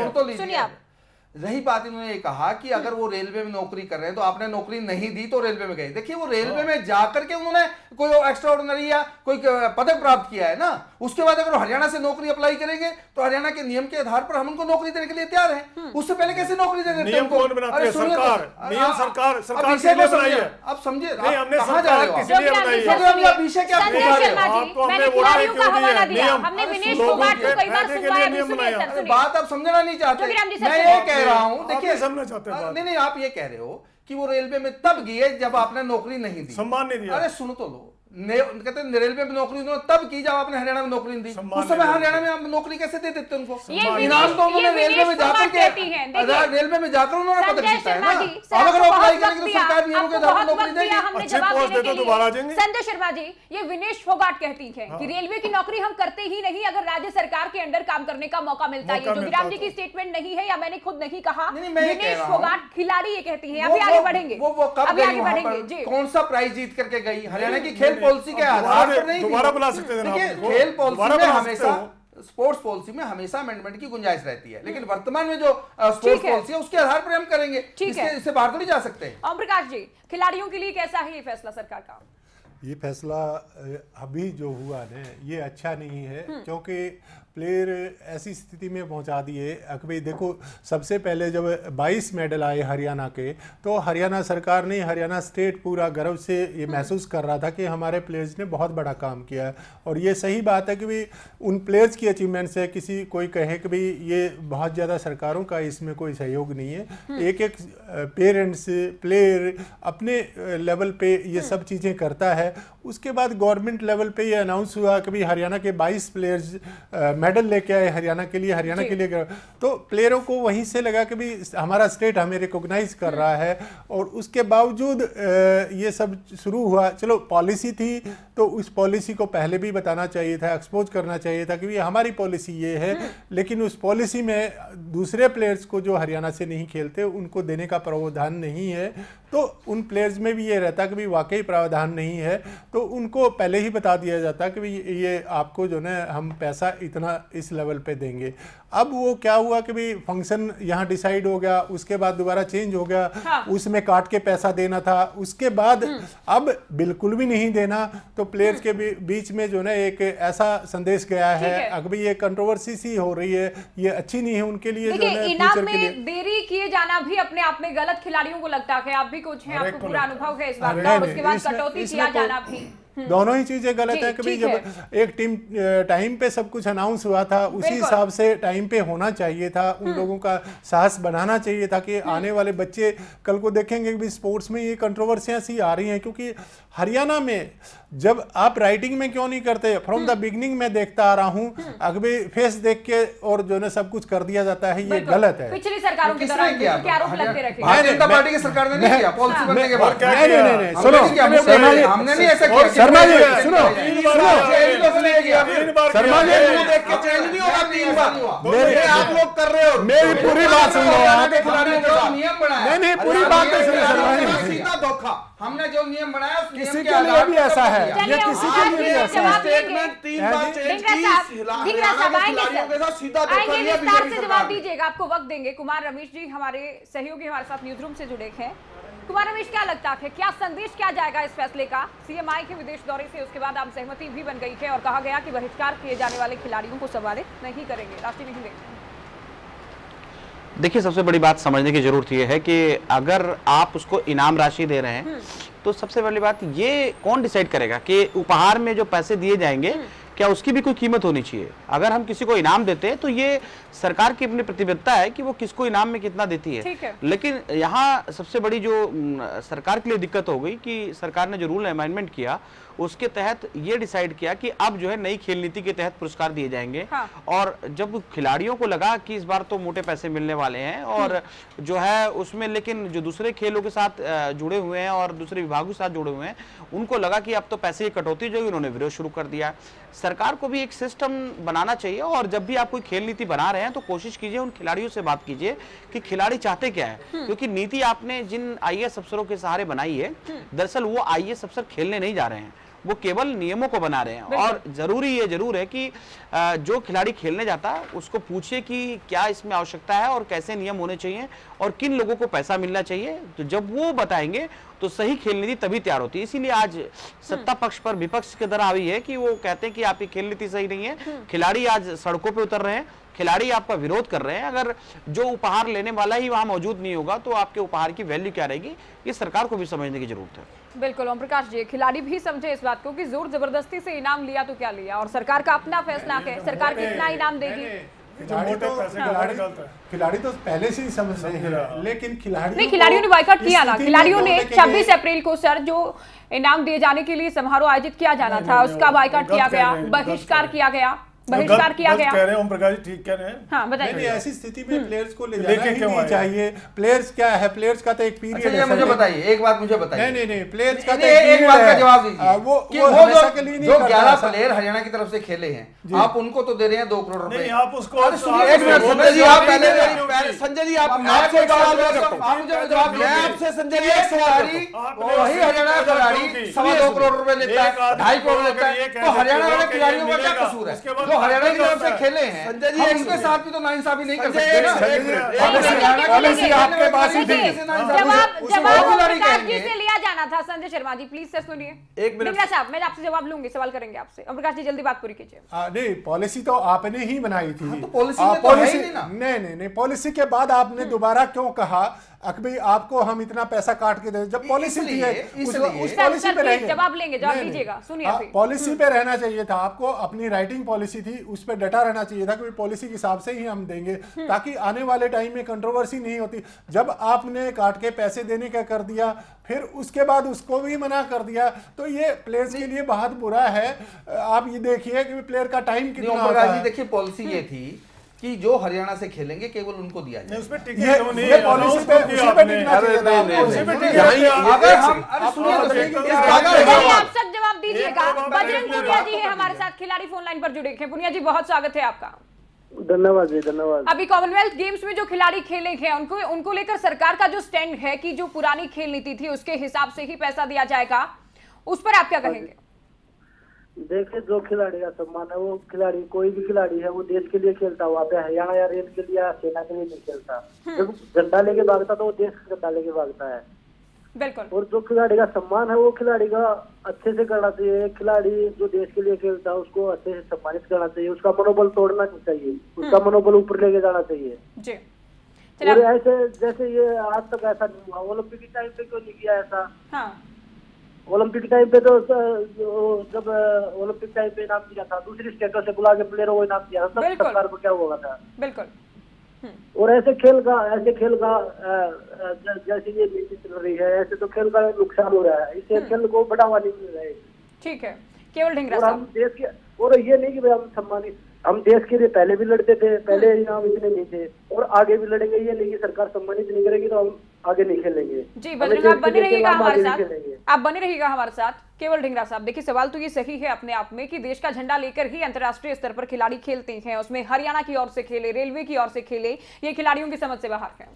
तो लीजिए सुनिए आप। रही बात इन्होंने ये कहा कि अगर वो रेलवे में नौकरी कर रहे हैं तो आपने नौकरी नहीं दी तो रेलवे में गए देखिए वो रेलवे में जाकर के उन्होंने कोई एक्स्ट्रा ऑर्डिनरी या कोई पदक प्राप्त किया है ना उसके बाद अगर हरियाणा से नौकरी अप्लाई करेंगे तो हरियाणा के नियम के आधार पर हम उनको नौकरी देने के लिए तैयार है उससे पहले कैसे नौकरी दे देते नियम उनको? कौन बनाती अरे है? सुनिए तो, सरकार। अरे नियम आप- समझे। है? हो है? हो? है सुनिए बात आप समझना नहीं चाहते मैं ये कह रहा हूँ देखिए नहीं समझना चाहते हैं नहीं नहीं आप ये कह रहे हो कि वो रेलवे में तब गए जब आपने नौकरी नहीं दी सम्मान नहीं दिया। अरे सुन तो लो कहते हैं रेलवे में नौकरी उन्होंने तब की जब आपने हरियाणा में नौकरी दी। उस समय हरियाणा में आप नौकरी कैसे दे देते उनको? इनाम तो उन्होंने रेलवे में जाकर के हैं, रेलवे में जाकर उन्होंने पदक संजय जीता है शर्मा ना जी अब अगर आपको अप्लाई करेंगे तो सरकार नियमों के बहुत नौकरी देगी। हमने अच्छी जवाब पोस्ट दे तो दोबारा आ जाएँगे। संजय शर्मा जी ये विनेश फोगाट कहती है हाँ। कि रेलवे की नौकरी हम करते ही नहीं अगर राज्य सरकार के अंडर काम करने का मौका मिलता है। मौका ये जी तो। की स्टेटमेंट नहीं है या मैंने खुद नहीं कहा। विनेश फोगाट खिलाड़ी ये कहती हैं। अभी आगे बढ़ेंगे। वो वो कब अभी आगे बढ़ेंगे कौन सा प्राइज जीत करके गई? हरियाणा की खेल पॉलिसी के आधार पर नहीं दोबारा बुला सकते थे देखिए खेल पॉलिसी में हमेशा स्पोर्ट्स पॉलिसी में हमेशा अमेंडमेंट की गुंजाइश रहती है। लेकिन वर्तमान में जो स्पोर्ट्स पॉलिसी है। उसके आधार पर हम करेंगे। ठीक है। इससे बाहर तो नहीं जा सकते। ओम प्रकाश जी खिलाड़ियों के लिए कैसा है ये फैसला सरकार का? ये फैसला अभी जो हुआ ना ये अच्छा नहीं है क्योंकि प्लेयर ऐसी स्थिति में पहुँचा दिए। कि भाई देखो सबसे पहले जब 22 मेडल आए हरियाणा के तो हरियाणा सरकार ने हरियाणा स्टेट पूरा गर्व से ये महसूस कर रहा था कि हमारे प्लेयर्स ने बहुत बड़ा काम किया है। और ये सही बात है कि भाई उन प्लेयर्स की अचीवमेंट से किसी कोई कहे कि भाई ये बहुत ज़्यादा सरकारों का इसमें कोई सहयोग नहीं है। एक एक पेरेंट्स प्लेयर अपने लेवल पे ये सब चीज़ें करता है। उसके बाद गवर्नमेंट लेवल पे ये अनाउंस हुआ कि भाई हरियाणा के 22 प्लेयर्स मेडल लेके आए हरियाणा के लिए हरियाणा के लिए तो प्लेयरों को वहीं से लगा कि भाई हमारा स्टेट हमें रिकॉग्नाइज कर रहा है और उसके बावजूद ये सब शुरू हुआ। चलो पॉलिसी थी तो उस पॉलिसी को पहले भी बताना चाहिए था एक्सपोज करना चाहिए था कि भाई हमारी पॉलिसी ये है। लेकिन उस पॉलिसी में दूसरे प्लेयर्स को जो हरियाणा से नहीं खेलते उनको देने का प्रावधान नहीं है। तो उन प्लेयर्स में भी ये रहता कि भाई वाकई प्रावधान नहीं है। तो उनको पहले ही बता दिया जाता कि भाई ये आपको जो है हम पैसा इतना इस लेवल पे देंगे। अब वो क्या हुआ कि भाई फ़ंक्शन यहाँ डिसाइड हो गया उसके बाद दोबारा चेंज हो गया हाँ। उसमें काट के पैसा देना था उसके बाद अब बिल्कुल भी नहीं देना तो प्लेयर्स के बीच में जो ना एक ऐसा संदेश गया है। अगर ये कंट्रोवर्सी सी हो रही है ये अच्छी नहीं है उनके लिए जो है इनाम फ्यूचर के लिए में देरी किए जाना भी अपने आप में गलत खिलाड़ियों को लगता है आप भी कुछ हैं आपको पूरा। अनुभव है इस बात का उसके बाद कटौती किया जाना भी दोनों ही चीज़ें गलत है कभी जब एक टीम टाइम पे सब कुछ अनाउंस हुआ था उसी हिसाब से टाइम पे होना चाहिए था उन लोगों का साहस बनाना चाहिए ताकि आने वाले बच्चे कल को देखेंगे भी स्पोर्ट्स में ये कंट्रोवर्सियाँ सी आ रही हैं क्योंकि हरियाणा में जब आप राइटिंग में क्यों नहीं करते फ्रॉम द बिगनिंग में देखता आ रहा हूँ अभी फेस देख के और जो है सब कुछ कर दिया जाता है ये गलत है। पिछली सरकारों के किसने क्या? आरोप लगते रखे भारतीय जनता पार्टी की सरकार ने नहीं किया पॉलिसी बनने के बाद। नहीं नहीं नहीं सुनो। नहीं किया, हमने- शर्मा जी हमने नहीं ऐसा किया शर्मा जी सुनो तीन बार किया, नहीं किया। तीन बार शर्मा जी, देख के चेंज नहीं होगा तीन बार। ये आप लोग कर रहे हो। मेरी पूरी बात सुन लो आप। नहीं, नहीं, पूरी बात तो सुनो, शर्मा जी। सीधा धोखा। हमने जो नियम बनाया उस किसी के लिए भी ऐसा है? ये किसी के लिए भी ऐसा जवाब है? स्टेटमेंट तीन हाँ बार चेंज की खिलाड़ियों साथ सीधा धोखा आएँगे बीजेपी सरकार जवाब दीजिएगा। आपको वक्त देंगे। कुमार रमेश जी हमारे सहयोगी हमारे साथ न्यूज़ रूम से जुड़े हैं। कुमार रमेश क्या लगता है? क्या संदेश क्या जाएगा इस फैसले का? सीएम आए के विदेश दौरे से उसके बाद आम सहमति भी बन गई है और कहा गया कि बहिष्कार किए जाने वाले खिलाड़ियों को सम्मानित नहीं करेंगे। राष्ट्रीय नहीं देंगे देखिए सबसे बड़ी बात समझने की ज़रूरत यह है कि अगर आप उसको इनाम राशि दे रहे हैं तो सबसे बड़ी बात ये कौन डिसाइड करेगा कि उपहार में जो पैसे दिए जाएँगे क्या उसकी भी कोई कीमत होनी चाहिए अगर हम किसी को इनाम देते हैं तो ये सरकार की अपनी प्रतिबद्धता है कि वो किसको इनाम में कितना देती है है। लेकिन यहाँ सबसे बड़ी जो सरकार के लिए दिक्कत हो गई कि सरकार ने जो रूल अमेंडमेंट किया उसके तहत ये डिसाइड किया कि अब जो है नई खेल नीति के तहत पुरस्कार दिए जाएँगे। हाँ। और जब खिलाड़ियों को लगा कि इस बार तो मोटे पैसे मिलने वाले हैं और जो है उसमें लेकिन जो दूसरे खेलों के साथ जुड़े हुए हैं और दूसरे विभागों के साथ जुड़े हुए हैं उनको लगा कि अब तो पैसे की कटौती जो है उन्होंने विरोध शुरू कर दिया। सरकार को भी एक सिस्टम बनाना चाहिए और जब भी आप कोई खेल नीति बना रहे हैं तो कोशिश कीजिए उन खिलाड़ियों से बात कीजिए कि खिलाड़ी चाहते क्या है। क्योंकि नीति आपने जिन आई अफसरों के सहारे बनाई है दरअसल वो आई अफसर खेलने नहीं जा रहे हैं। वो केवल नियमों को बना रहे हैं। और ज़रूरी ये ज़रूर है कि जो खिलाड़ी खेलने जाता है उसको पूछिए कि क्या इसमें आवश्यकता है और कैसे नियम होने चाहिए और किन लोगों को पैसा मिलना चाहिए। तो जब वो बताएँगे तो सही खेल नीति तभी तैयार होती है। इसीलिए आज सत्ता पक्ष पर विपक्ष की तरह आई है कि वो कहते हैं कि आपकी खेल नीति सही नहीं है। खिलाड़ी आज सड़कों पर उतर रहे हैं। खिलाड़ी आपका विरोध कर रहे हैं। अगर जो उपहार लेने वाला ही वहाँ मौजूद नहीं होगा तो आपके उपहार की वैल्यू क्या रहेगी ये सरकार को भी समझने की ज़रूरत है। बिल्कुल ओम प्रकाश जी खिलाड़ी भी समझे इस बात को कि ज़ोर ज़बरदस्ती से इनाम लिया तो क्या लिया? और सरकार का अपना फैसला है सरकार कितना इनाम देगी? खिलाड़ी तो खिलाड़ी खिलाड़ी तो पहले से ही समझ रहे हैं लेकिन खिलाड़ी नहीं खिलाड़ियों ने बाइकआउट किया ना। खिलाड़ियों ने 26 अप्रैल को सर जो इनाम दिए जाने के लिए समारोह आयोजित किया जाना था उसका बाइकआउट किया गया बहिष्कार किया गया। बहिष्कार किया गया। कह रहे हैं ओम प्रकाश जी ठीक कह रहे हैं। हाँ नहीं नहीं बताइए ऐसी स्थिति में प्लेयर्स को ले जाना ही नहीं चाहिए। प्लेयर्स क्या है? प्लेयर्स का तो एक अच्छा पीरियड ये मुझे बताइए एक बात मुझे बताइए। नहीं नहीं नहीं प्लेयर्स का तो एक बात का जवाब दीजिए। वो वो वो जो के लिए नहीं जो करता ग्यारह ऐसा। प्लेयर हरियाणा की तरफ़ से खेले हैं जी। आप उनको तो दे रहे हैं दो करोड़ रुपए। आप उसको एक मिनट, संजय जी, आप पहले हूँ। संजय जी आप आप- आपसे हूँ। जवाब मैं। आपसे संजय जी एक सवाल हूँ। वही हरियाणा का खिलाड़ी सवा दो करोड़ रुपए लेता है ढाई करोड़ लेता है। तो हरियाणा वाले खिलाड़ियों का क्या कसूर है? जो हरियाणा की तरफ़ से खेले हैं संजय जी, मिनट। साथ भी तो नाइंसाफी नहीं कर सकते ना आपके पास ही थी जवाब जवाब वो। से लिया जाना था संजय शर्मा जी? प्लीज़ से सुनिए। एक मिनट। साहब मैं आपसे जवाब लूँगी सवाल करेंगे आपसे। ओम प्रकाश जी जल्दी बात पूरी कीजिए। नहीं पॉलिसी तो आपने ही बनाई थी। तो पॉलिसी आ, तो है ही पॉलिसी- नहीं नहीं नहीं नहीं पॉलिसी के बाद आपने दोबारा क्यों कहा? अकबी आपको हम इतना पैसा काट के दे जब पॉलिसी थी है, उस, उस पॉलिसी पे रहेंगे। जवाब लेंगे, जवाब। दीजिएगा, सुनिए पॉलिसी पे रहना चाहिए था। आपको अपनी राइटिंग पॉलिसी थी उस पर डटा रहना चाहिए था कि पॉलिसी के हिसाब से ही हम देंगे ताकि आने वाले टाइम में कंट्रोवर्सी नहीं होती। जब आपने काट के पैसे देने का कर दिया फिर उसके बाद उसको भी मना कर दिया। तो ये प्लेयर्स के लिए बहुत बुरा है। आप ये देखिए कि प्लेयर का टाइम कितना देखिए पॉलिसी ये थी कि जो हरियाणा से खेलेंगे केवल उनको दिया नहीं, जाए उस पे टिके ये क्यों नहीं ये पॉलिसी announce पे तो जवाब- आप सब जवाब दीजिएगा। बजरंग पुनिया जी हमारे साथ। खिलाड़ी फ़ोन लाइन पर जुड़े हैं पुनिया जी बहुत स्वागत है आपका। धन्यवाद जी धन्यवाद। अभी कॉमनवेल्थ गेम्स में जो खिलाड़ी खेले हैं उनको उनको लेकर सरकार का जो स्टैंड है कि जो पुरानी खेल नीति थी उसके हिसाब से ही पैसा दिया जाएगा। उस पर आप क्या कहेंगे? देखिए जो खिलाड़ी का सम्मान है वो खिलाड़ी कोई भी खिलाड़ी है वो देश के लिए खेलता हुआ पे हरियाणा या रेल के लिए सेना के लिए नहीं खेलता। जब झंडा लेके भागता तो वो देश का झंडा लेके भागता है। बिल्कुल। और जो खिलाड़ी का सम्मान है वो खिलाड़ी का अच्छे से करना चाहिए। खिलाड़ी जो देश के लिए खेलता है उसको अच्छे से सम्मानित करना चाहिए। उसका मनोबल तोड़ना नहीं चाहिए। उसका मनोबल ऊपर लेके जाना चाहिए। जी। और ऐसे जैसे ये आज तक ऐसा नहीं हुआ। ओलंपिक के टाइम पे क्यों नहीं किया ऐसा? हाँ। ओलंपिक टाइम पे तो जब ओलंपिक टाइम पे इनाम दिया था दूसरी स्टेटों से बुला के प्लेयरों को इनाम दिया था तब। सरकार को क्या हुआ था? बिल्कुल। और ऐसे खेल का ऐसे खेल का जैसे ये नीति चल रही है ऐसे तो खेल का नुकसान हो रहा है। इससे खेल को बढ़ावा नहीं मिल रहा है। ठीक है केवल ढिंगरा और हम देश के और ये नहीं कि भाई हम सम्मानित हम देश के लिए पहले भी लड़ते थे पहले इनाम इतने नहीं थे और आगे भी लड़ेंगे ये नहीं कि सरकार सम्मानित नहीं करेगी तो हम आगे नहीं खेलेंगे। जी बजरंग आप बने रहिएगा हमारे साथ। आप बने रहिएगा हमारे साथ। केवल ढिंगरा साहब देखिए सवाल तो ये सही है अपने आप में कि देश का झंडा लेकर ही अंतर्राष्ट्रीय स्तर पर खिलाड़ी खेलते हैं उसमें हरियाणा की ओर से खेले रेलवे की ओर से खेले ये खिलाड़ियों की समझ से बाहर है।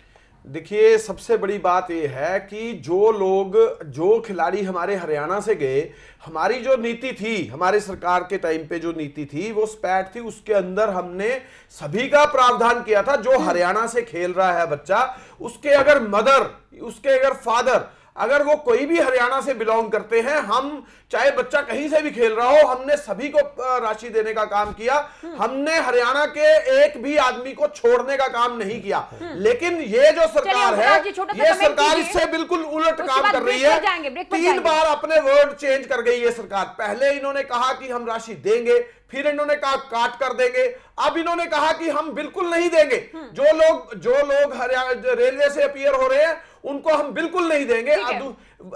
देखिए सबसे बड़ी बात यह है कि जो लोग जो खिलाड़ी हमारे हरियाणा से गए हमारी जो नीति थी हमारे सरकार के टाइम पे जो नीति थी वो स्पैट थी उसके अंदर हमने सभी का प्रावधान किया था जो हरियाणा से खेल रहा है बच्चा उसके अगर मदर उसके अगर फादर अगर वो कोई भी हरियाणा से बिलोंग करते हैं हम चाहे बच्चा कहीं से भी खेल रहा हो हमने सभी को राशि देने का काम किया। हमने हरियाणा के एक भी आदमी को छोड़ने का काम नहीं किया। लेकिन ये जो सरकार है ये सरकार इससे बिल्कुल उलट काम कर रही है। तीन बार अपने वर्ड चेंज कर गई ये सरकार। पहले इन्होंने कहा कि हम राशि देंगे फिर इन्होंने कहा काट कर देंगे। अब इन्होंने कहा कि हम बिल्कुल नहीं देंगे। हम्म। जो लोग जो लोग हरियाणा रेलवे से अपियर हो रहे हैं उनको हम बिल्कुल नहीं देंगे।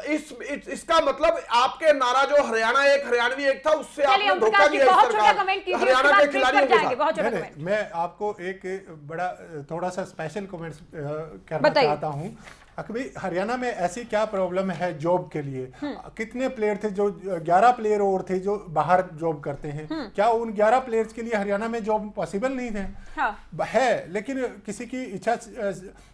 इस, इस इसका मतलब आपके नारा जो हरियाणा एक हरियाणवी एक था उससे आपने धोखा दिया बहुत छोटा कमेंट कीजिए हरियाणा के कमेंट मैं आपको एक बड़ा थोड़ा सा स्पेशल कमेंट्स करना चाहता हूँ। अकबी हरियाणा में ऐसी क्या प्रॉब्लम है जॉब के लिए? कितने प्लेयर थे जो 11 प्लेयर और थे जो बाहर जॉब करते हैं? क्या उन 11 प्लेयर्स के लिए हरियाणा में जॉब पॉसिबल नहीं थे हाँ। है लेकिन किसी की इच्छा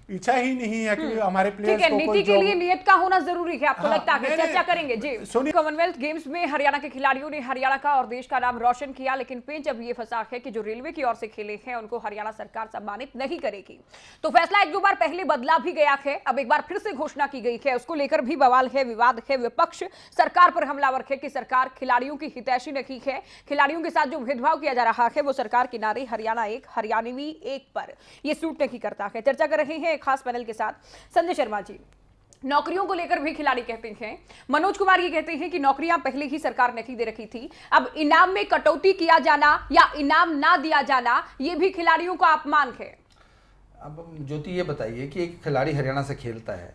इच्छा ही नहीं है कि हमारे ठीक प्लेयर्स है को नीति के लिए नियत का होना ज़रूरी है आपको हाँ, लगता है चर्चा करेंगे? जी। सुनिए- कॉमनवेल्थ गेम्स में हरियाणा के खिलाड़ियों ने हरियाणा का और देश का नाम रोशन किया लेकिन पेंच अब ये फंसा है कि जो रेलवे की ओर से खेले हैं उनको हरियाणा सरकार सम्मानित नहीं करेगी। तो फैसला एक दो बार पहले बदला भी गया है अब एक बार फिर से घोषणा की गई है। उसको लेकर भी बवाल है विवाद है विपक्ष सरकार पर हमलावर है कि सरकार खिलाड़ियों की हितैषी नहीं है। खिलाड़ियों के साथ जो भेदभाव किया जा रहा है वो सरकार के नारे हरियाणा एक हरियाणवी एक पर। यह सूट नहीं करता है। चर्चा कर रहे हैं एक खास पैनल के साथ, संजय शर्मा जी। नौकरियों को लेकर भी खिलाड़ी कहते हैं। मनोज कुमार ये कहते हैं कि नौकरियाँ पहले ही सरकार नहीं दे रखी थी। अब इनाम में कटौती किया जाना या इनाम ना दिया जाना, ये भी खिलाड़ियों का अपमान है। अब ज्योति ये बताइए कि एक खिलाड़ी हरियाणा से खेलता है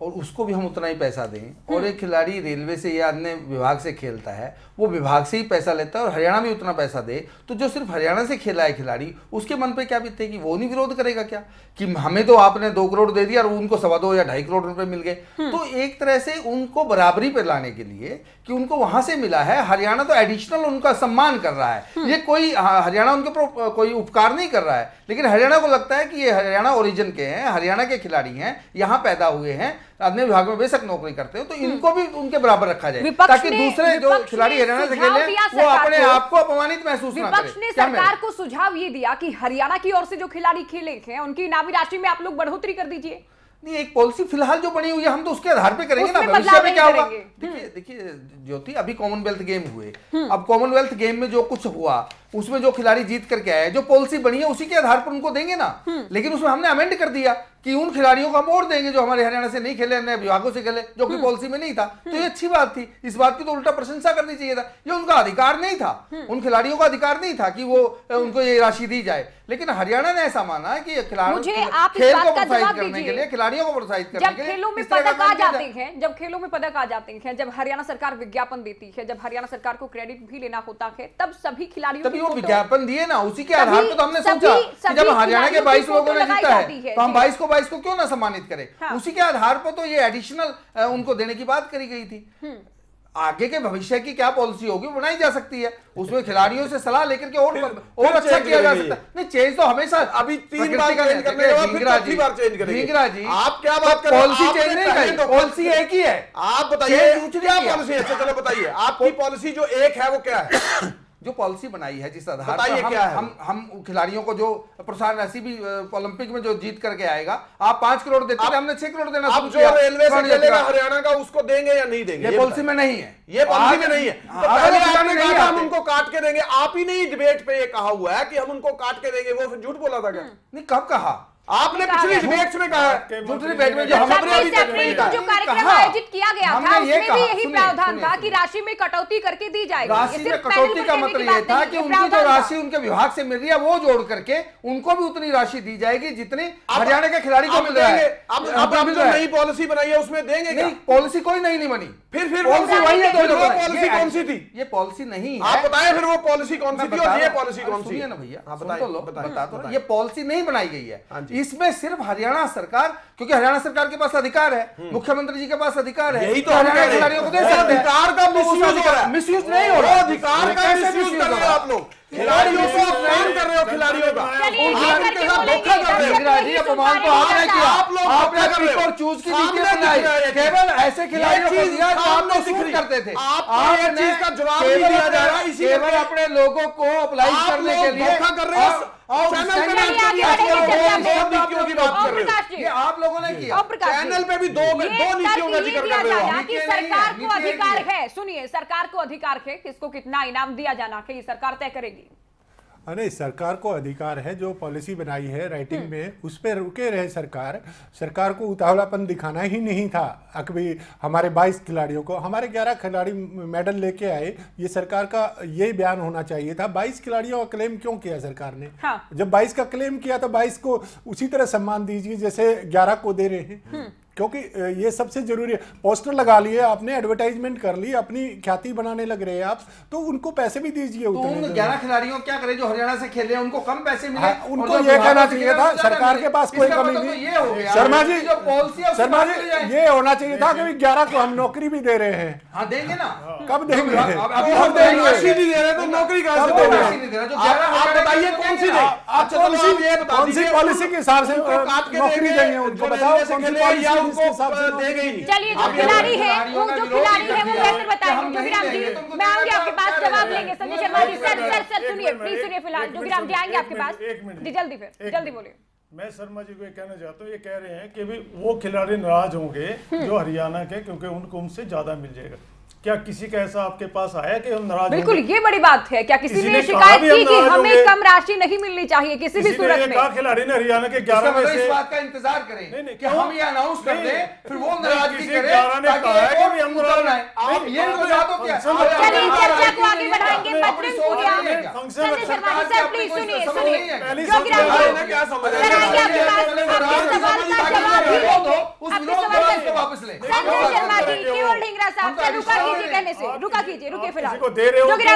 और उसको भी हम उतना ही पैसा दें। और एक खिलाड़ी रेलवे से या अन्य विभाग से खेलता है वो विभाग से ही पैसा लेता है और हरियाणा भी उतना पैसा दे। तो जो सिर्फ़ हरियाणा से खेला है खिलाड़ी उसके मन पे क्या बीतते कि वो नहीं विरोध करेगा क्या? कि हमें तो आपने दो करोड़ दे दिया और उनको सवा दो या ढाई करोड़ रुपए मिल गए। तो एक तरह से उनको बराबरी पर लाने के लिए कि उनको वहाँ से मिला है हरियाणा तो एडिशनल उनका सम्मान कर रहा है। ये कोई हाँ, हरियाणा उनके ऊपर कोई उपकार नहीं कर रहा है। लेकिन हरियाणा को लगता है कि ये हरियाणा ओरिजिन के हैं हरियाणा के खिलाड़ी हैं यहाँ पैदा हुए हैं। अन्य विभाग में बेशक नौकरी करते हो तो इनको भी उनके बराबर रखा जाए ताकि दूसरे जो खिलाड़ी हरियाणा से खेले वो अपने आप को अपमानित महसूस ना विपक्ष करें। ने सरकार को सुझाव ये दिया कि हरियाणा की ओर से जो खिलाड़ी खेले हैं उनकी इनामी राशि में आप लोग बढ़ोतरी कर दीजिए। नहीं एक पॉलिसी फ़िलहाल जो बनी हुई है हम तो उसके आधार पे करेंगे ना भविष्य में क्या होगा? देखिए देखिए ज्योति अभी कॉमनवेल्थ गेम हुए। अब कॉमनवेल्थ गेम में जो कुछ हुआ उसमें जो खिलाड़ी जीत करके आए जो पॉलिसी बनी है उसी के आधार पर उनको देंगे ना। लेकिन उसमें हमने अमेंड कर दिया कि उन खिलाड़ियों को हम और देंगे जो हमारे हरियाणा से नहीं खेले अन्य विभागों से खेले जो कि पॉलिसी में नहीं था। तो ये अच्छी बात थी। इस बात की तो उल्टा प्रशंसा करनी चाहिए था। ये उनका अधिकार नहीं था। उन खिलाड़ियों का अधिकार नहीं था कि वो उनको ये राशि दी जाए। लेकिन हरियाणा ने ऐसा माना कि खिलाड़ी मुझे आप इस खेल को प्रोत्साहित करने के लिए खिलाड़ियों को प्रोत्साहित करने के लिए खेलों में पदक आ जाते हैं जब खेलों में पदक आ जाते हैं जब हरियाणा सरकार विज्ञापन देती है जब हरियाणा सरकार को क्रेडिट भी लेना होता है तब सभी खिलाड़ियों वो विज्ञापन दिए ना उसी के आधार पर तो हमने सोचा कि जब हरियाणा के 22 लोगों ने जीता है तो हम। 22 को 22 को क्यों ना सम्मानित करें? हाँ। उसी के आधार पर तो ये एडिशनल उनको देने की बात करी गई थी। हम्म। आगे के भविष्य की क्या पॉलिसी होगी बनाई जा सकती है। उसमें खिलाड़ियों से सलाह लेकर के और और अच्छा किया जा सकता है। नहीं चेंज तो हमेशा अभी तीन बार का चेंज करने के बाद चौथी जी, बार चेंज करेंगे। ढींगरा जी। आप क्या बात कर रहे हो? पॉलिसी चेंज नहीं करी तो पॉलिसी एक ही है। आप बताइए। क्या पॉलिसी है? अच्छा चलो बताइए। आपकी पॉलिसी जो एक है वो क्या है? जो पॉलिसी बनाई है जिस आधार पर हम, क्या है? हम हम खिलाड़ियों को जो प्रोत्साहन राशि भी ओलंपिक में जो जीत करके आएगा आप पाँच करोड़ देते थे हमने छह करोड़ देना शुरू जो रेलवे से यात्रा। हरियाणा का उसको देंगे या नहीं देंगे? ये पॉलिसी में नहीं है। ये पॉलिसी में नहीं है। हाँ, तो पहले आपने कहा था हम उनको काट के देंगे आप ही नहीं डिबेट पे ये कहा हुआ है कि हम उनको काट के देंगे वो फिर झूठ बोला था क्या? नहीं कब कहा? आपने पिछले डिबेट्स में कहा दूसरी बैठ में जो हमने अभी तक नहीं कहा। जो कार्यक्रम आयोजित किया गया था उसमें भी यही प्रावधान था कि राशि में कटौती करके दी जाएगी। राशि में कटौती का मतलब ये था कि उनकी जो राशि उनके विभाग से मिल रही है वो जोड़ करके उनको भी उतनी राशि दी जाएगी जितनी हरियाणा के खिलाड़ी को मिल हाँ, रहा है। नई पॉलिसी बनाई है उसमें देंगे पॉलिसी कोई नई नहीं बनी। फिर फिर पॉलिसी वही है पॉलिसी कौन सी थी? ये पॉलिसी नहीं है। आप बताएँ फिर वो पॉलिसी कौन सी थी और ये पॉलिसी कौन सी है ना भैया बता दो तो ये पॉलिसी नहीं बनाई गई है। इसमें सिर्फ़ हरियाणा सरकार क्योंकि हरियाणा सरकार के पास अधिकार है हम्म। मुख्यमंत्री जी के पास अधिकार है यही तो, तो हरियाणा खिलाड़ियों को दे सकते हैं। अधिकार का तो मिस यूज़ नहीं हो रहा। अधिकार का मिस यूज़ कर रहे हैं आप लोग? खिलाड़ियों को अपमान कर रहे हो खिलाड़ियों का। उन खिलाड़ियों के साथ धोखा कर रहे हो। जी अपमान तो आपने किया आप लोग आपने पिक और चूज़ की नीति बनाई केवल ऐसे खिलाड़ियों को दिया जो आप लोग शूट करते थे। आप ये चीज़ का जवाब नहीं दिया जा रहा इसी केवल अपने लोगों को अप्लाई करने के लिए धोखा कर रहे हो। और नीतियों की बात आप लोगों ने किया। चैनल पे भी दो दो नीतियों का ज़िक्र कर रहे हो। कि सरकार को अधिकार है। सुनिए सरकार को अधिकार है किसको कितना इनाम दिया जाना है ये सरकार तय करेगी नहीं सरकार को अधिकार है जो पॉलिसी बनाई है राइटिंग हम्म। में। उस पर रुके रहे सरकार। सरकार को उतावलापन दिखाना ही नहीं था। अकबी हमारे 22 खिलाड़ियों को हमारे 11 खिलाड़ी मेडल लेके आए ये सरकार का ये बयान होना चाहिए था। 22 खिलाड़ियों का क्लेम क्यों किया सरकार ने? हाँ। जब 22 का क्लेम किया तो 22 को उसी तरह सम्मान दीजिए जैसे ग्यारह को दे रहे हैं। हम्म। क्योंकि ये सबसे ज़रूरी है। पोस्टर लगा लिए आपने एडवर्टाइजमेंट कर ली अपनी ख्याति बनाने लग रहे हैं आप तो उनको पैसे भी दीजिए तो उन ग्यारह खिलाड़ियों क्या करें जो हरियाणा से खेल रहे हैं? उनको कम पैसे मिले हाँ, उनको ये कहना चाहिए था सरकार के पास कोई कमी मतलब नहीं। तो शर्मा जी शर्मा जी ये होना चाहिए था कि ग्यारह को हम नौकरी भी दे रहे हैं। हाँ, देंगे ना। हाँ। कब देंगे? नौकरी बताइए कौन सी आप कौन सी पॉलिसी अच्छा, के हिसाब से नौकरी देंगे उनको? बताओ आपको दे गई चलिए जो खिलाड़ी है वो जो खिलाड़ी है वो बेहतर बताएँगे? जोगीराम जी मैं आऊँगी तो आपके पास जवाब लेंगे Sanjay Sharma ji sir sir sir सुनिए प्लीज़ सुनिए फ़िलहाल जोगीराम जी आएँगे आपके पास। जी जल्दी फिर जल्दी बोलिए। मैं शर्मा जी को ये कहना चाहता हूँ ये कह रहे हैं कि भी वो खिलाड़ी नाराज़ होंगे जो हरियाणा के क्योंकि उनको उनसे ज़्यादा मिल जाएगा। क्या किसी का ऐसा आपके पास आया कि हम नाराज़ बिल्कुल ये बड़ी बात है। क्या किसी, किसी ने शिकायत की कि हमें कम राशि नहीं मिलनी चाहिए किसी, किसी भी सूरत में? खिलाड़ी ने हरियाणा के ग्यारह मतलब में से इस बात का इंतज़ार करें नहीं, नहीं, कि हम ये अनाउंस कर दें फिर वो नाराज़गी करें ताकि आप ये क्या? चलिए चर्चा को आगे बढ़ाएँगे शर्मा जी सर प्लीज़ सुनिए सुनिए। आपके पास सवाल का जवाब सवाल वापस ले शर्मा जी केवल ढिंगरा साहब? रुका कीजिए कहने से रुका कीजिए रुके फ़िलहाल।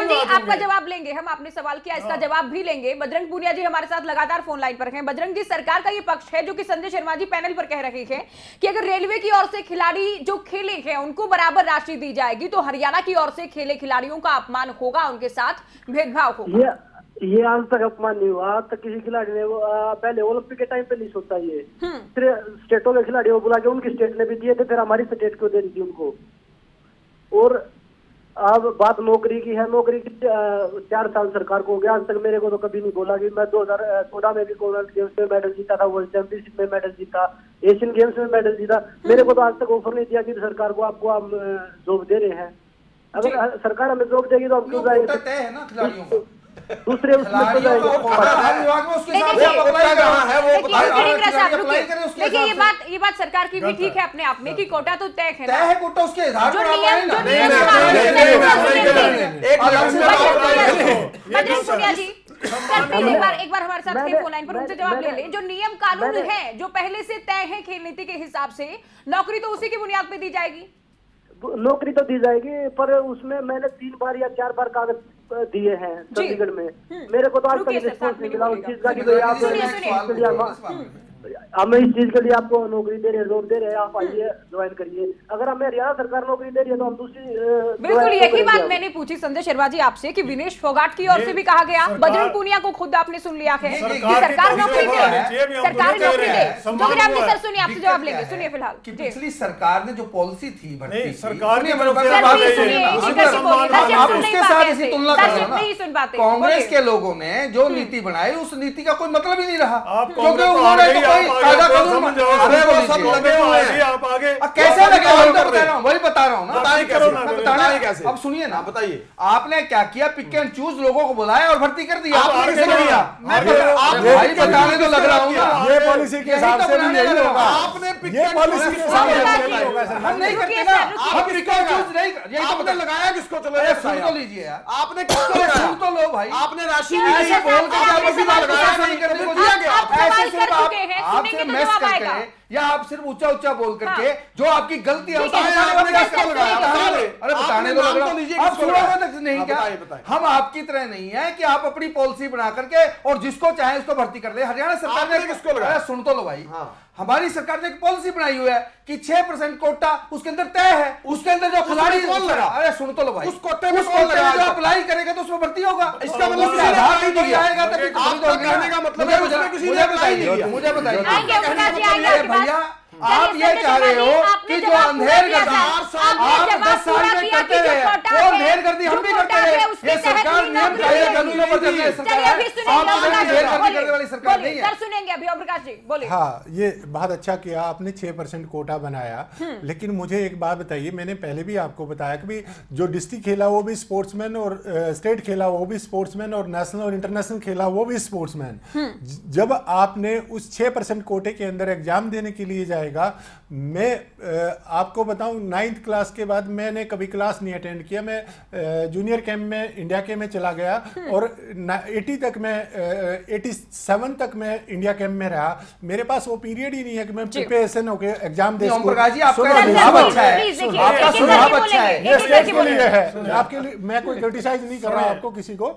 जी आपका जवाब लेंगे हम आपने सवाल किया इसका जवाब भी लेंगे। बजरंग पूनिया जी हमारे साथ लगातार फ़ोन लाइन पर हैं। बजरंग जी सरकार का ये पक्ष है जो कि संजय शर्मा जी पैनल पर कह रहे हैं। कि अगर रेलवे की ओर से खिलाड़ी जो खेले हैं उनको बराबर राशि दी जाएगी तो हरियाणा की ओर से खेले खिलाड़ियों का अपमान होगा उनके साथ भेदभाव होगा। ये आज तक अपमान नहीं हुआ। आज तक किसी खिलाड़ी ने पहले ओलंपिक के टाइम पे नहीं सोचता ये। हम्म। फिर स्टेटों के खिलाड़ियों को बुला के उनकी स्टेट ने भी दिए थे फिर हमारी स्टेट को दे दी उनको? और अब बात नौकरी की है नौकरी की चार साल सरकार को हो गया। आज तक मेरे को तो कभी नहीं बोला कि मैं दो हज़ार सोलह में भी कॉमनवेल्थ गेम्स में मेडल जीता था वर्ल्ड चैंपियनशिप में मेडल जीता एशियन गेम्स में मेडल जीता। मेरे को तो आज तक ऑफ़र नहीं दिया कि सरकार को आपको आप जॉब दे रहे हैं। अगर सरकार हमें जॉब देगी तो हम क्यों जाएँगे? दूसरे तो देखिए ये बात ये बात सरकार की भी ठीक है। अपने आप में की कोटा तो तय है तय है कोटा उसके आधार पर बजरंग पुनिया जी एक बार एक बार हमारे साथ फ़ोन लाइन पर उनसे जवाब ले ले। जो नियम कानून है जो पहले से तय है खेल नीति के हिसाब से नौकरी तो उसी की बुनियाद पे दी जाएगी। नौकरी तो दी जाएगी पर उसमें मैंने तीन बार या चार बार कागज़ दिए हैं चंडीगढ़ में। मेरे को तो आज तक रिस्पॉन्स नहीं मिला उस चीज़ का आप हमें इस चीज़ के लिए आपको नौकरी दे रहे हैं लोन दे रहे हैं आप आइए ज्वाइन करिए। अगर हमें हरियाणा सरकार नौकरी दे रही है तो हम दूसरी बिल्कुल यही बात मैंने पूछी संजय शर्मा जी आपसे कि विनेश फोगाट की ओर से भी कहा गया बजरंग पूनिया को खुद आपने सुन लिया तो है कि सरकार नौकरी दे सरकार नौकरी दे। तो फिर आपने सर सुनिए आपसे जवाब लेंगे। सुनिए फ़िलहाल। पिछली सरकार ने जो पॉलिसी थी सरकार ने कांग्रेस के लोगों ने जो नीति हम्म। बनाई उस नीति का कोई मतलब ही नहीं रहा। क्योंकि उन्होंने कोई आप आगे कायदा आप कानून अरे वो सब लगे हुए हैं। आप आगे। अब कैसे लगे काम वही कर तो रहे बता रहा हूँ वही बता रहा हूँ ना। बताइए करो ना, बताना कैसे? अब सुनिए ना। बताइए। आपने क्या किया? पिक एंड चूज़ लोगों को बुलाया और भर्ती कर दिया। आपने कैसे किया? मैं। आप भाई बताने तो लग रहा हूँ ना। ये पॉलिसी के हिसाब तो से रहा होगा। आपने ये and पॉलिसी के हिसाब से नहीं होगा। हम नहीं करते ना। हम पिक एंड चूज़ नहीं यही तो आपने लगाया किसको? चलो सुन तो लीजिए यार। आपने किसको सुन तो लो भाई। आपने राशि क्या नहीं बोल के सवाल लगाया नहीं। करने को दिया गया? ऐसे कर सिर्फ़ आप चुके हैं, आप सिर्फ़ तो मैस करके या आप सिर्फ़ ऊँचा ऊँचा बोल करके हाँ। जो आपकी गलती है है। अरे बताने दो तो रहा लीजिए आप? तक नहीं हाँ, क्या। हम आपकी तरह नहीं है कि आप अपनी पॉलिसी बना करके और जिसको चाहे उसको भर्ती कर ले हरियाणा सरकार ने किसको लगाया? सुन तो लो भाई हाँ। हमारी सरकार ने एक पॉलिसी बनाई हुई है कि छह परसेंट कोटा उसके अंदर तय है उसके अंदर जो खिलाड़ी कौन लगा? अरे सुन तो लो भाई उस कोटे में उस कौन कोटे लगा में जो अप्लाई करेगा तो उसमें भर्ती होगा इसका मतलब उसका किसी ने आधार नहीं दिया किया। आएगा तभी तो आपका कहने का मतलब मुझे है उसमें किसी ने मुझे नहीं बताइए किया। मुझे बताइए। भैया आप ये चाह रहे हो कि जो अंधेर कर आप दस साल में करते रहे। वो अंधेर कर दी हम भी करते है, रहे। ये सरकार नियम कायदे कानूनों पर सरकार चलिए अभी सुनेंगे आप अंधेर करने करने वाली सरकार नहीं है। सुनेंगे अभी प्रकाश जी बोलिए। हाँ ये बहुत अच्छा किया आपने छह परसेंट कोटा बनाया। लेकिन मुझे एक बात बताइए मैंने पहले भी आपको बताया कि जो डिस्ट्रिक्ट खेला वो भी स्पोर्ट्समैन और स्टेट खेला वो भी स्पोर्ट्समैन और नेशनल और इंटरनेशनल खेला वो भी स्पोर्ट्समैन। जब आपने उस छह परसेंट कोटे के अंदर एग्ज़ाम देने के लिए जाएगा। मैं आपको बताऊँ नाइन्थ क्लास के बाद मैंने कभी क्लास नहीं अटेंड किया। मैं जूनियर कैंप में इंडिया के में चला गया और एटी तक मैं एटी सेवन तक मैं इंडिया कैंप में रहा। मेरे पास वो पीरियड ही नहीं है कि मैं प्रिपरेशन होके एग्ज़ाम दे आपका लिए मैं कोई क्रिटिसाइज नहीं कर रहा आपको किसी को।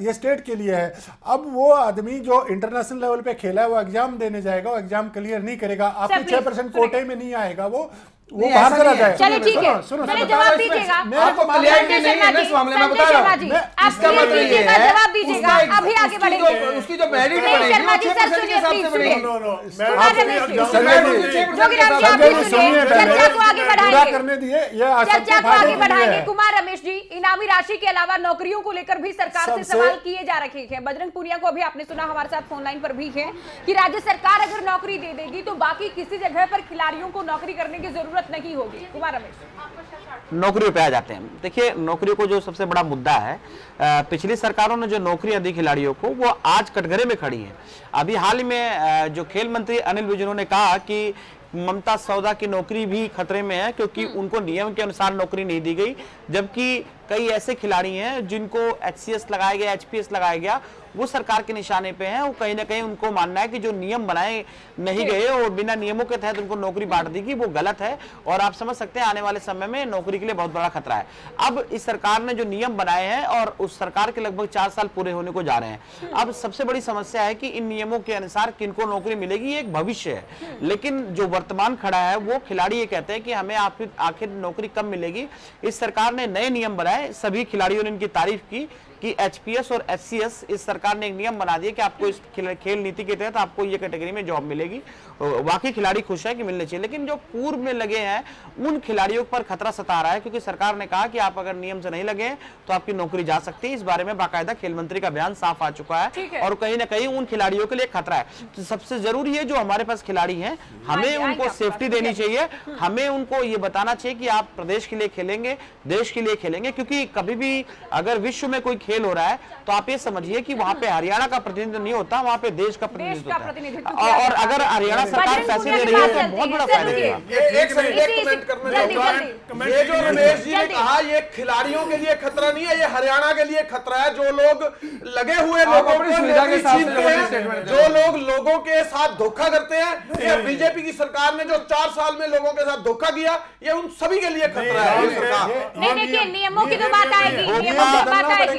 ये स्टेट के लिए है। अब वो आदमी जो इंटरनेशनल लेवल पे खेला है वो एग्ज़ाम देने जाएगा वो एग्ज़ाम क्लियर नहीं करेगा। आपके छह परसेंट। कोटे में नहीं आएगा वो। वो बाहर चला। जाएगा चलिए ठीक है। सुनो, सुनो, चलिए जवाब दीजिएगा इसमें- मेरे को आपको क्लियरिटी नहीं है इस मामले में बता रहा हूँ शर्मा जी, मैं आप इसका मतलब ये है जवाब दीजिएगा। अभी आगे बढ़ेंगे। उसकी जो मेरिट बढ़ेगी वो जी, 6% के हिसाब से बढ़ेगी। No no Kumar Ramesh ji, exam Sanjay देने जी, दीजिए। जोगीराम जी आप संजय भी जी, सुनिए। सुनिए पहले। चर्चा को आगे बढ़ाएँगे। करने दिए चर्चा को आगे बढ़ाएँगे। कुमार रमेश जी इनामी राशि के अलावा नौकरियों को लेकर भी सरकार से सवाल किए जा रखे हैं। बजरंग पुनिया को अभी आपने सुना हमारे साथ फ़ोन लाइन पर भी है कि राज्य सरकार अगर नौकरी दे देगी तो बाकी किसी जगह पर खिलाड़ियों को नौकरी करने की ज़रूरत नहीं होगी। कुमार रमेश नौकरियों पे आ जाते हैं। देखिए नौकरियों को जो सबसे बड़ा मुद्दा है पिछली सरकारों ने जो नौकरियाँ दी खिलाड़ियों को वो आज कटघरे में खड़ी हैं। अभी हाल ही में जो खेल मंत्री अनिल विज ने कहा कि ममता सौदा की नौकरी भी खतरे में है क्योंकि उनको नियम के अनुसार नौकरी नहीं दी गई जबकि कई ऐसे खिलाड़ी हैं जिनको एचसीएस लगाया गया एचपीएस लगाया गया वो सरकार के निशाने पे हैं। वो कहीं ना कहीं उनको मानना है कि जो नियम बनाए नहीं गए और बिना नियमों के तहत उनको नौकरी बांट दी गई वो गलत है। और आप समझ सकते हैं आने वाले समय में नौकरी के लिए बहुत बड़ा खतरा है। अब इस सरकार ने जो नियम बनाए हैं और उस सरकार के लगभग चार साल पूरे होने को जा रहे हैं। अब सबसे बड़ी समस्या है कि इन नियमों के अनुसार किनको नौकरी मिलेगी ये एक भविष्य है। लेकिन जो वर्तमान खड़ा है वो खिलाड़ी ये कहते हैं कि हमें आखिर आखिर नौकरी कब मिलेगी? इस सरकार ने नए नियम बनाए सभी खिलाड़ियों ने इनकी तारीफ़ की। कि एचपीएस और एचसीएस इस सरकार ने एक नियम बना दिया कि आपको इस खेल, नीति के तहत आपको ये कैटेगरी में जॉब मिलेगी। वाकई खिलाड़ी खुश है कि मिलने चाहिए लेकिन जो पूर्व में लगे हैं उन खिलाड़ियों पर खतरा सता रहा है क्योंकि सरकार ने कहा कि आप अगर नियम से नहीं लगे तो आपकी नौकरी जा सकती है। इस बारे में बाकायदा खेल मंत्री का बयान साफ़ आ चुका है है। और कहीं ना कहीं उन खिलाड़ियों के लिए खतरा है। तो सबसे ज़रूरी है जो हमारे पास खिलाड़ी हैं हमें उनको सेफ्टी देनी चाहिए। हमें उनको ये बताना चाहिए कि आप प्रदेश के लिए खेलेंगे देश के लिए खेलेंगे क्योंकि कभी भी अगर विश्व में कोई खेल हो रहा है तो आप ये समझिए कि वहाँ पे हरियाणा का प्रतिनिधित्व नहीं होता वहाँ पे देश का प्रतिनिधित्व होता है। और अगर हरियाणा सरकार पैसे दे रही है तो बहुत बड़ा फ़ायदा। ये जो रमेश जी ने कहा ये खिलाड़ियों के लिए खतरा नहीं है ये हरियाणा के लिए खतरा है। जो लोग लगे हुए लोगों को जो लोग लोगों के साथ धोखा करते हैं ये बीजेपी की सरकार ने जो चार साल में लोगों के साथ धोखा किया ये उन सभी के लिए खतरा है। नहीं देखिए नियमों की तो बात आएगी नियमों की तो बात आएगी।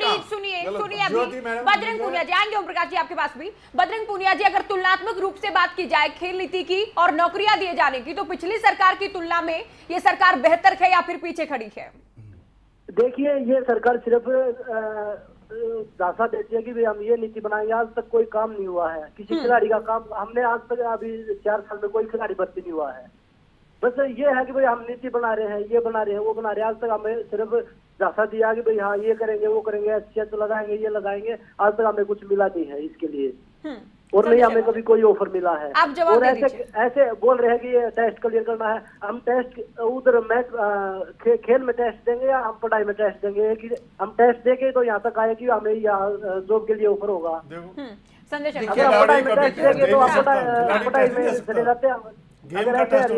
प्लीज़ सुनिए सुनिए बजरंग पुनिया जी आएँगे ओम प्रकाश जी आपके पास भी। बजरंग पूनिया जी अगर तुलनात्मक रूप से बात की जाए खेल नीति की और नौकरियाँ दिए जाने की तो पिछली सरकार की तुलना में ये सरकार बेहतर है या फिर पीछे खड़ी है? देखिए ये सरकार सिर्फ़ दासा देती है कि भाई हम ये नीति बनाएँगे आज तक कोई काम नहीं हुआ है। किसी हम्म। खिलाड़ी का काम हमने आज तक अभी चार साल में कोई खिलाड़ी भर्ती नहीं हुआ है। बस ये है कि भाई हम नीति बना रहे हैं ये बना रहे हैं वो बना रहे हैं। आज तक हमें सिर्फ़ जासा दिया कि भाई हाँ ये करेंगे वो करेंगे अच्छे लगाएँगे ये लगाएँगे। आज तक हमें कुछ मिला नहीं है इसके लिए। और नहीं हमें कभी कोई ऑफ़र मिला है। और ऐसे ऐसे बोल रहे हैं कि ये टेस्ट क्लियर करना है। हम टेस्ट उधर मैच खे, खेल में टेस्ट देंगे या हम पढ़ाई में टेस्ट देंगे? कि हम टेस्ट देंगे तो यहाँ तक आए कि हमें यहाँ जॉब के लिए ऑफ़र होगा। संदेश पढ़ाई में टेस्ट देंगे तो आप पढ़ाई में चले जाते हैं। अगर ऐसे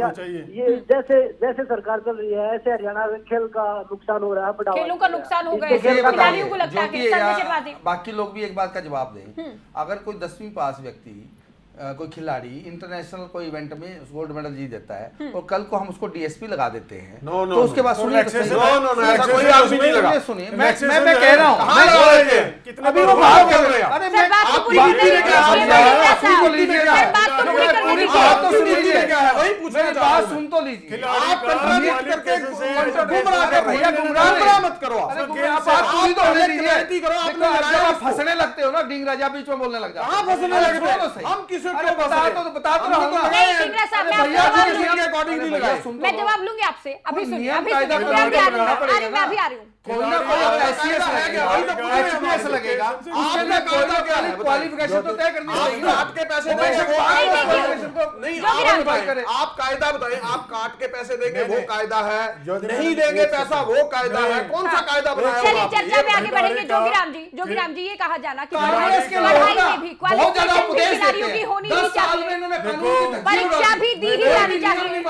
ये हम्म। जैसे जैसे सरकार चल रही है ऐसे हरियाणा में खेल का नुकसान हो रहा है खेलों का नुकसान हो गया बाकी लोग भी एक बात का जवाब दें। हम्म। अगर कोई दसवीं पास व्यक्ति कोई खिलाड़ी इंटरनेशनल कोई इवेंट में गोल्ड मेडल जीत देता है और कल को हम उसको डीएसपी लगा देते हैं नो, नो, तो उसके बाद सुनिए सुनिए मैं मैं कह रहा हूँ अभी वो बात कर रहे हैं अरे पूरी बात तो बात सुन तो लीजिए आप मत करो आप तो आप फंसने लगते हो ना डिंग राजा बीच में बोलने लग जाते हैं हम किस मैं जवाब लूँगी। आपसे। अभी सुनिए अभी आ रही हूँ। कोई ना कोई ऐसी तो लगेगा। आपने नहीं आप कायदा बताए आप काट के पैसे देंगे वो कायदा है। नहीं देंगे पैसा वो कायदा है। कौन सा हाँ। कायदा बनाया चर्चा में आगे बढ़ेंगे। जोगीराम जी जोगीराम जी ये कहा जाना की होनी चाहिए। परीक्षा भी दी ही जानी चाहिए।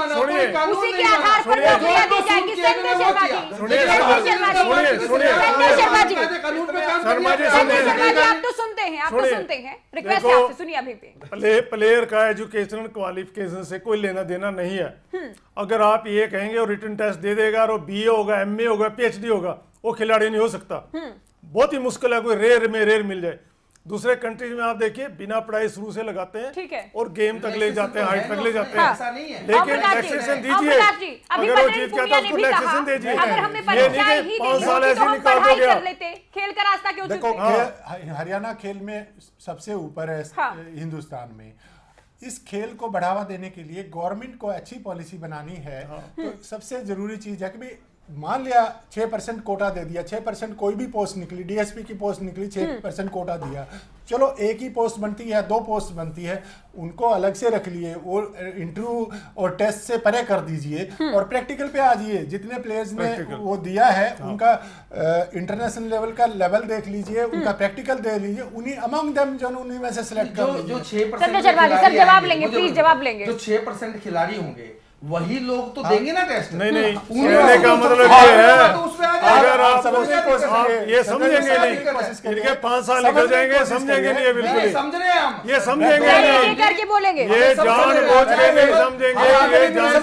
उसी के आधार पर नौकरियाँ दी जाएगी सत्य शर्मा जी। सत्य शर्मा जी। शर्मा जी। शर्मा जी। आप तो सुनते हैं आप तो सुनते हैं। रिक्वेस्ट है आपसे सुनिए अभी पे प्लेयर का एजुकेशनल क्वालिफिकेशन से कोई लेना देना नहीं है। हम्म। अगर आप ये कहेंगे और रिटर्न टेस्ट दे देगा और बीए होगा एमए होगा पीएचडी होगा वो खिलाड़ी नहीं हो सकता। हम्म। बहुत ही मुश्किल है कोई रेयर में रेयर मिल जाए। दूसरे कंट्रीज़ में आप देखिए बिना पढ़ाई शुरू से लगाते हैं ठीक है। और गेम तक ले जाते हैं हाइट तक ले जाते हैं। हाँ। लेकिन टैक्सेशन तो दीजिए। अगर वो जीत गया था टैक्सेशन रिलैक्सेशन दीजिए। ये नहीं कि पाँच साल ऐसे निकाल दो गया खेल का रास्ता क्यों देखो हाँ। हरियाणा खेल में सबसे ऊपर है हिंदुस्तान में। इस खेल को बढ़ावा देने के लिए गवर्नमेंट को अच्छी पॉलिसी बनानी है। हाँ। तो सबसे ज़रूरी चीज़ है कि भाई मान लिया छह परसेंट कोटा दे दिया छह परसेंट कोई भी पोस्ट निकली डीएसपी की पोस्ट निकली छह परसेंट कोटा दिया। चलो एक ही पोस्ट बनती है दो पोस्ट बनती है उनको अलग से रख लिए वो इंटरव्यू और टेस्ट से परे कर दीजिए और प्रैक्टिकल पे आ जाइए। जितने प्लेयर्स ने वो दिया है हाँ। उनका इंटरनेशनल लेवल का लेवल देख लीजिए उनका प्रैक्टिकल दे लीजिए उन्हीं अमंग देम जो उन्हीं में से सिलेक्ट कर लीजिए। जो छह परसेंट खिलाड़ी होंगे वही लोग तो हाँ। देंगे ना टेस्ट नहीं नहीं। कहने का मतलब ये है। अगर आप समझने को ये समझेंगे नहीं। इनके पाँच साल निकल जाएँगे समझेंगे नहीं ये बिल्कुल समझ रहे हैं हम। ये समझेंगे नहीं। ये जान बोझ के नहीं समझेंगे ये जान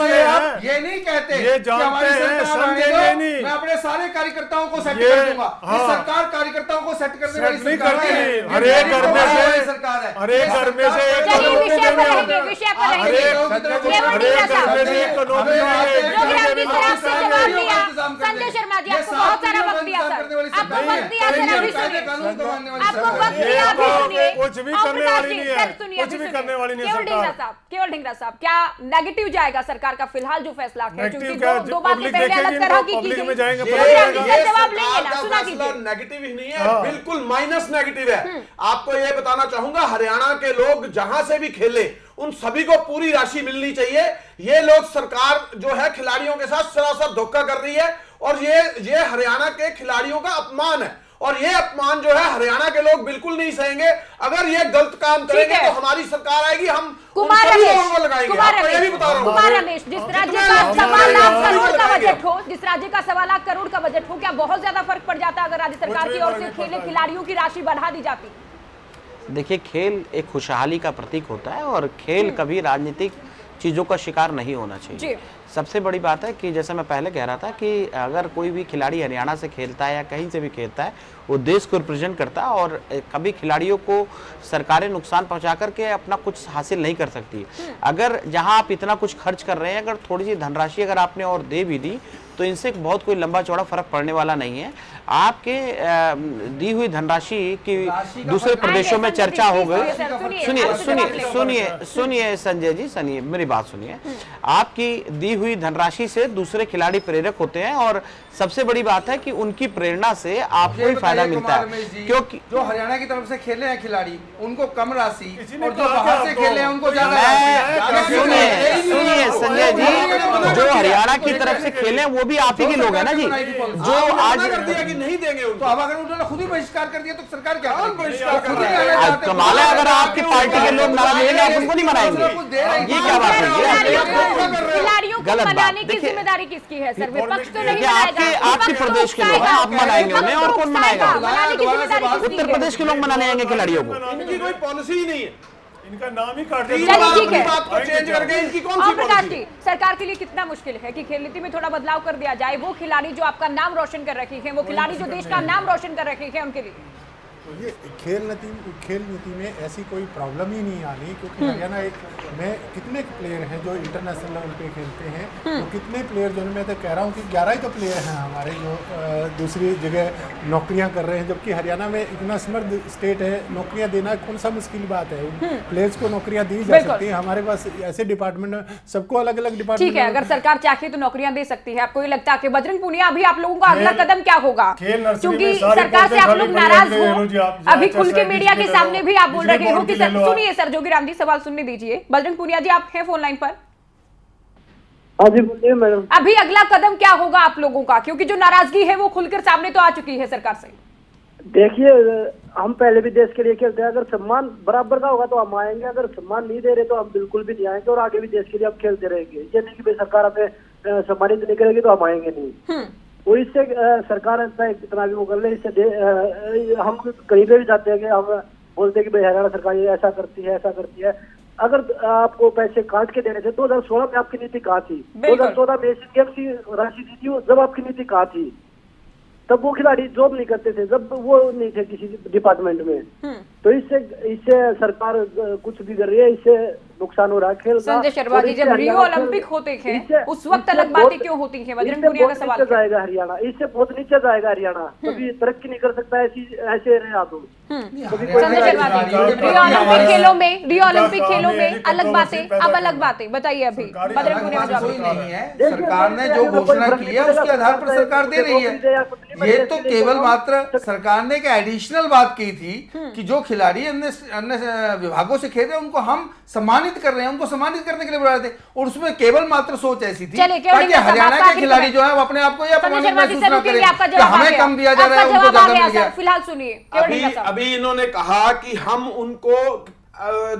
ये नहीं कहते ये जानते हैं समझेंगे नहीं मैं अपने सारे कार्यकर्ताओं को सेट कर दूँगा। हाँ। सरकार कार्यकर्ताओं को सेट करने वाली सरकार है। घर में से सरकार है। हर घर में से एक घर में से एक संजय शर्मा जी आपको बहुत सारा वक्त दिया आपको वक्त दिया आपको वक्त दिया कुछ भी करने वाली नहीं है। कुछ भी करने वाली नहीं केवल ढिंगरा साहब केवल ढिंगरा साहब क्या नेगेटिव जाएगा? सरकार का फ़िलहाल जो फैसला है दो, दो बातें पहले अलग तरह की की गई जवाब नहीं है ना सुना कीजिए नेगेटिव ही नहीं है बिल्कुल माइनस नेगेटिव है आपको यह बताना चाहूँगा हरियाणा के लोग जहाँ से भी खेले उन सभी को पूरी राशि मिलनी चाहिए ये लोग सरकार जो है खिलाड़ियों के साथ सरासर धोखा कर रही है और ये ये हरियाणा के खिलाड़ियों का अपमान है और ये अपमान जो है हरियाणा के लोग बिल्कुल नहीं सहेंगे। अगर ये गलत काम करेंगे तो हमारी सरकार आएगी हम कुमार हाँ। हाँ। हाँ। जिस राज्य का सवा लाख जिस राज्य का सवा लाख करोड़ का बजट हो क्या बहुत ज़्यादा फ़र्क पड़ जाता अगर राज्य सरकार की ओर से खेले खिलाड़ियों की राशि बढ़ा दी जाती? देखिए खेल एक खुशहाली का प्रतीक होता है और खेल हम्म। कभी राजनीतिक चीज़ों का शिकार नहीं होना चाहिए। सबसे बड़ी बात है कि जैसे मैं पहले कह रहा था कि अगर कोई भी खिलाड़ी हरियाणा से खेलता है या कहीं से भी खेलता है वो देश को रिप्रेजेंट करता है और कभी खिलाड़ियों को सरकारें नुकसान पहुँचा करके अपना कुछ हासिल नहीं कर सकती। अगर जहाँ आप इतना कुछ खर्च कर रहे हैं अगर थोड़ी सी धनराशि अगर आपने और दे भी दी तो इनसे बहुत कोई लंबा चौड़ा फ़र्क पड़ने वाला नहीं है। आपके दी हुई धनराशि की दूसरे प्रदेशों में चर्चा हो गई। सुनिए, सुनिए सुनिए सुनिए सुनिए संजय जी सुनिए मेरी बात सुनिए। आपकी दी हुई धनराशि से दूसरे खिलाड़ी प्रेरक होते हैं और सबसे बड़ी बात है कि उनकी प्रेरणा से आपको ही फ़ायदा बताइए मिलता रमेश है जी, क्योंकि जो हरियाणा की तरफ़ से खेले हैं खिलाड़ी उनको कम राशि और जो बाहर से खेले हैं उनको ज़्यादा है। सुनिए सुनिए संजय जी। जो हरियाणा की तरफ़ से खेले वो भी आप ही के लोग हैं ना जी। जो आज कर दिया कि नहीं देंगे तो उनको अब अगर उन्होंने खुद ही बहिष्कार कर दिया तो सरकार क्या बहिष्कार कमाल है अगर आपकी पार्टी के लोग नाराज़ रहेंगे आप उनको नहीं मनाएँगे। ये क्या बात है खिलाड़ियों को गलत बात। मनाने की देखिए- ज़िम्मेदारी किसकी है सर? विपक्ष तो नहीं आपके- आपके तो प्रदेश के लोग हैं, आप मनाएँगे उन्हें और कौन तो मनाएगा? किसकी उत्तर प्रदेश के लोग मनाने आएँगे खिलाड़ियों को। इनकी कोई पॉलिसी ही नहीं है। इनका नाम ही काट ठीक है। बात को चेंज करके इनकी कौन सी प्रकाश जी सरकार के लिए कितना मुश्किल है कि खेल नीति में थोड़ा बदलाव कर दिया जाए। वो खिलाड़ी जो आपका नाम रोशन कर रखे हैं वो खिलाड़ी जो देश का नाम रोशन कर रखे हैं उनके लिए। ये खेल नीति खेल नीति में ऐसी कोई प्रॉब्लम ही नहीं आनी क्योंकि हरियाणा एक में कितने प्लेयर हैं जो इंटरनेशनल लेवल पे खेलते हैं तो कितने प्लेयर जो मैं तो कह रहा हूँ कि ग्यारह ही तो प्लेयर हैं हमारे जो दूसरी जगह नौकरियाँ कर रहे हैं जबकि हरियाणा में इतना समृद्ध स्टेट है नौकरियाँ देना कौन सा मुश्किल बात है? उन प्लेयर्स को नौकरियाँ दी जा सकती है हमारे पास ऐसे डिपार्टमेंट सबको अलग अलग डिपार्टमेंट ठीक है अगर सरकार चाहे तो नौकरियाँ दे सकती है आपको ये लगता है कि बजरंग पुनिया अभी आप लोगों का अगला कदम क्या होगा? खेल क्योंकि सरकार से आप लोग नाराज़ हो आप अभी खुल के मीडिया के सामने भी आप बोल रहे हो। कि सर सुनिए सर जोगी राम जी सवाल सुनने दीजिए। बजरंग पुनिया जी आप हैं फ़ोन लाइन पर? हाँ जी बोलिए मैडम। अभी अगला कदम क्या होगा आप लोगों का? क्योंकि जो नाराज़गी है वो खुलकर सामने तो आ चुकी है सरकार से। देखिए हम पहले भी देश के लिए खेलते हैं। अगर सम्मान बराबर का होगा तो हम आएँगे। अगर सम्मान नहीं दे रहे तो हम बिल्कुल भी नहीं आएँगे और आगे भी देश के लिए हम खेलते रहेंगे। ये नहीं कि भाई सरकार हमें सम्मानित नहीं करेगी तो हम आएँगे नहीं। वो इससे सरकार कितना भी वो कर ले इससे हम कहीं पे भी जाते हैं कि हम बोलते हैं कि भाई हरियाणा सरकार ये ऐसा करती है ऐसा करती है। अगर आपको पैसे काट के देने थे दो हज़ार सोलह में आपकी नीति कहाँ थी? दो बिल्कुल। हज़ार चौदह में एशियन गेम्स की राशि दी थी जब आपकी नीति कहाँ थी? तब वो खिलाड़ी जॉब नहीं करते थे जब वो नहीं थे किसी डिपार्टमेंट में। तो इससे इससे सरकार कुछ भी कर रही है इससे नुकसान हो रहा है खेल संजय शर्मा जी जब रियो ओलंपिक होते हैं उस वक्त अलग बातें क्यों होती हैं बजरंग पुनिया का सवाल नीचे है? जाएगा हरियाणा इससे बहुत नीचे जाएगा हरियाणा कभी तरक्की नहीं कर सकता ऐसी ऐसे रहा तो संजय शर्मा जी रियो ओलंपिक खेलों में रियो ओलंपिक खेलों में अलग बातें अब अलग बातें बताइए अभी। बजरंग पुनिया बात जवाब नहीं है। सरकार ने जो घोषणा की है उसके आधार पर सरकार दे रही है। ये तो केवल। मात्र सरकार ने एक एडिशनल बात की थी कि जो खिलाड़ी अन्य अन्य विभागों से खेल रहे उनको हम सम्मानित कर रहे हैं उनको सम्मानित करने के लिए बुला रहे थे और उसमें केवल मात्र सोच ऐसी थी ताकि हरियाणा के खिलाड़ी जो है वो अपने आप को यह अपमानित महसूस से करें। कि हमें कम दिया जा रहा है उनको ज़्यादा मिल गया। फ़िलहाल सुनिए अभी अभी इन्होंने कहा कि हम उनको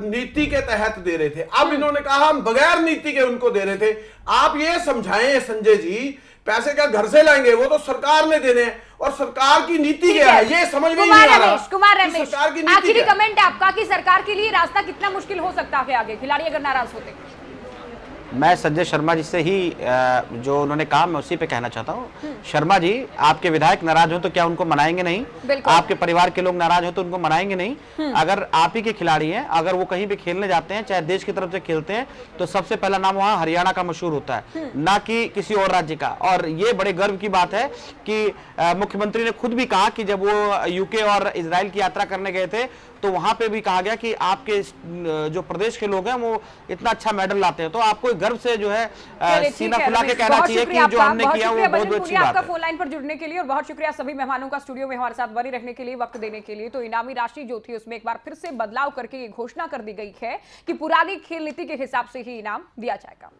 नीति के तहत दे रहे थे। अब इन्होंने कहा हम बगैर नीति के उनको दे रहे थे। आप ये समझाएँ संजय जी पैसे क्या घर से लाएँगे? वो तो सरकार ने देने हैं। और सरकार की नीति क्या है। ये समझ में नहीं आ रहा। कुमार रमेश सरकार की आखिरी कमेंट है आपका कि सरकार के लिए रास्ता कितना मुश्किल हो सकता है आगे? खिलाड़ी अगर नाराज़ होते। मैं संजय शर्मा जी से ही जो उन्होंने कहा मैं उसी पे कहना चाहता हूँ। शर्मा जी आपके विधायक नाराज़ हो तो क्या उनको मनाएँगे नहीं? आपके परिवार के लोग नाराज़ हो तो उनको मनाएँगे नहीं? अगर आप ही के खिलाड़ी हैं अगर वो कहीं भी खेलने जाते हैं चाहे देश की तरफ़ से खेलते हैं तो सबसे पहला नाम वहाँ हरियाणा का मशहूर होता है ना कि किसी और राज्य का। और ये बड़े गर्व की बात है कि मुख्यमंत्री ने खुद भी कहा कि जब वो यूके और इसराइल की यात्रा करने गए थे तो वहाँ पे भी कहा गया कि आपके जो प्रदेश के लोग हैं वो इतना अच्छा मेडल लाते हैं। तो आपको गर्व से जो है सीना फुला के कहना चाहिए कि जो हमने किया वो बहुत अच्छी बात है। फ़ोन लाइन पर जुड़ने के लिए और बहुत शुक्रिया सभी मेहमानों का स्टूडियो में हमारे साथ बने रहने के लिए वक्त देने के लिए। तो इनामी राशि जो थी उसमें एक बार फिर से बदलाव करके ये घोषणा कर दी गई है कि पुरानी खेल नीति के हिसाब से ही इनाम दिया जाएगा।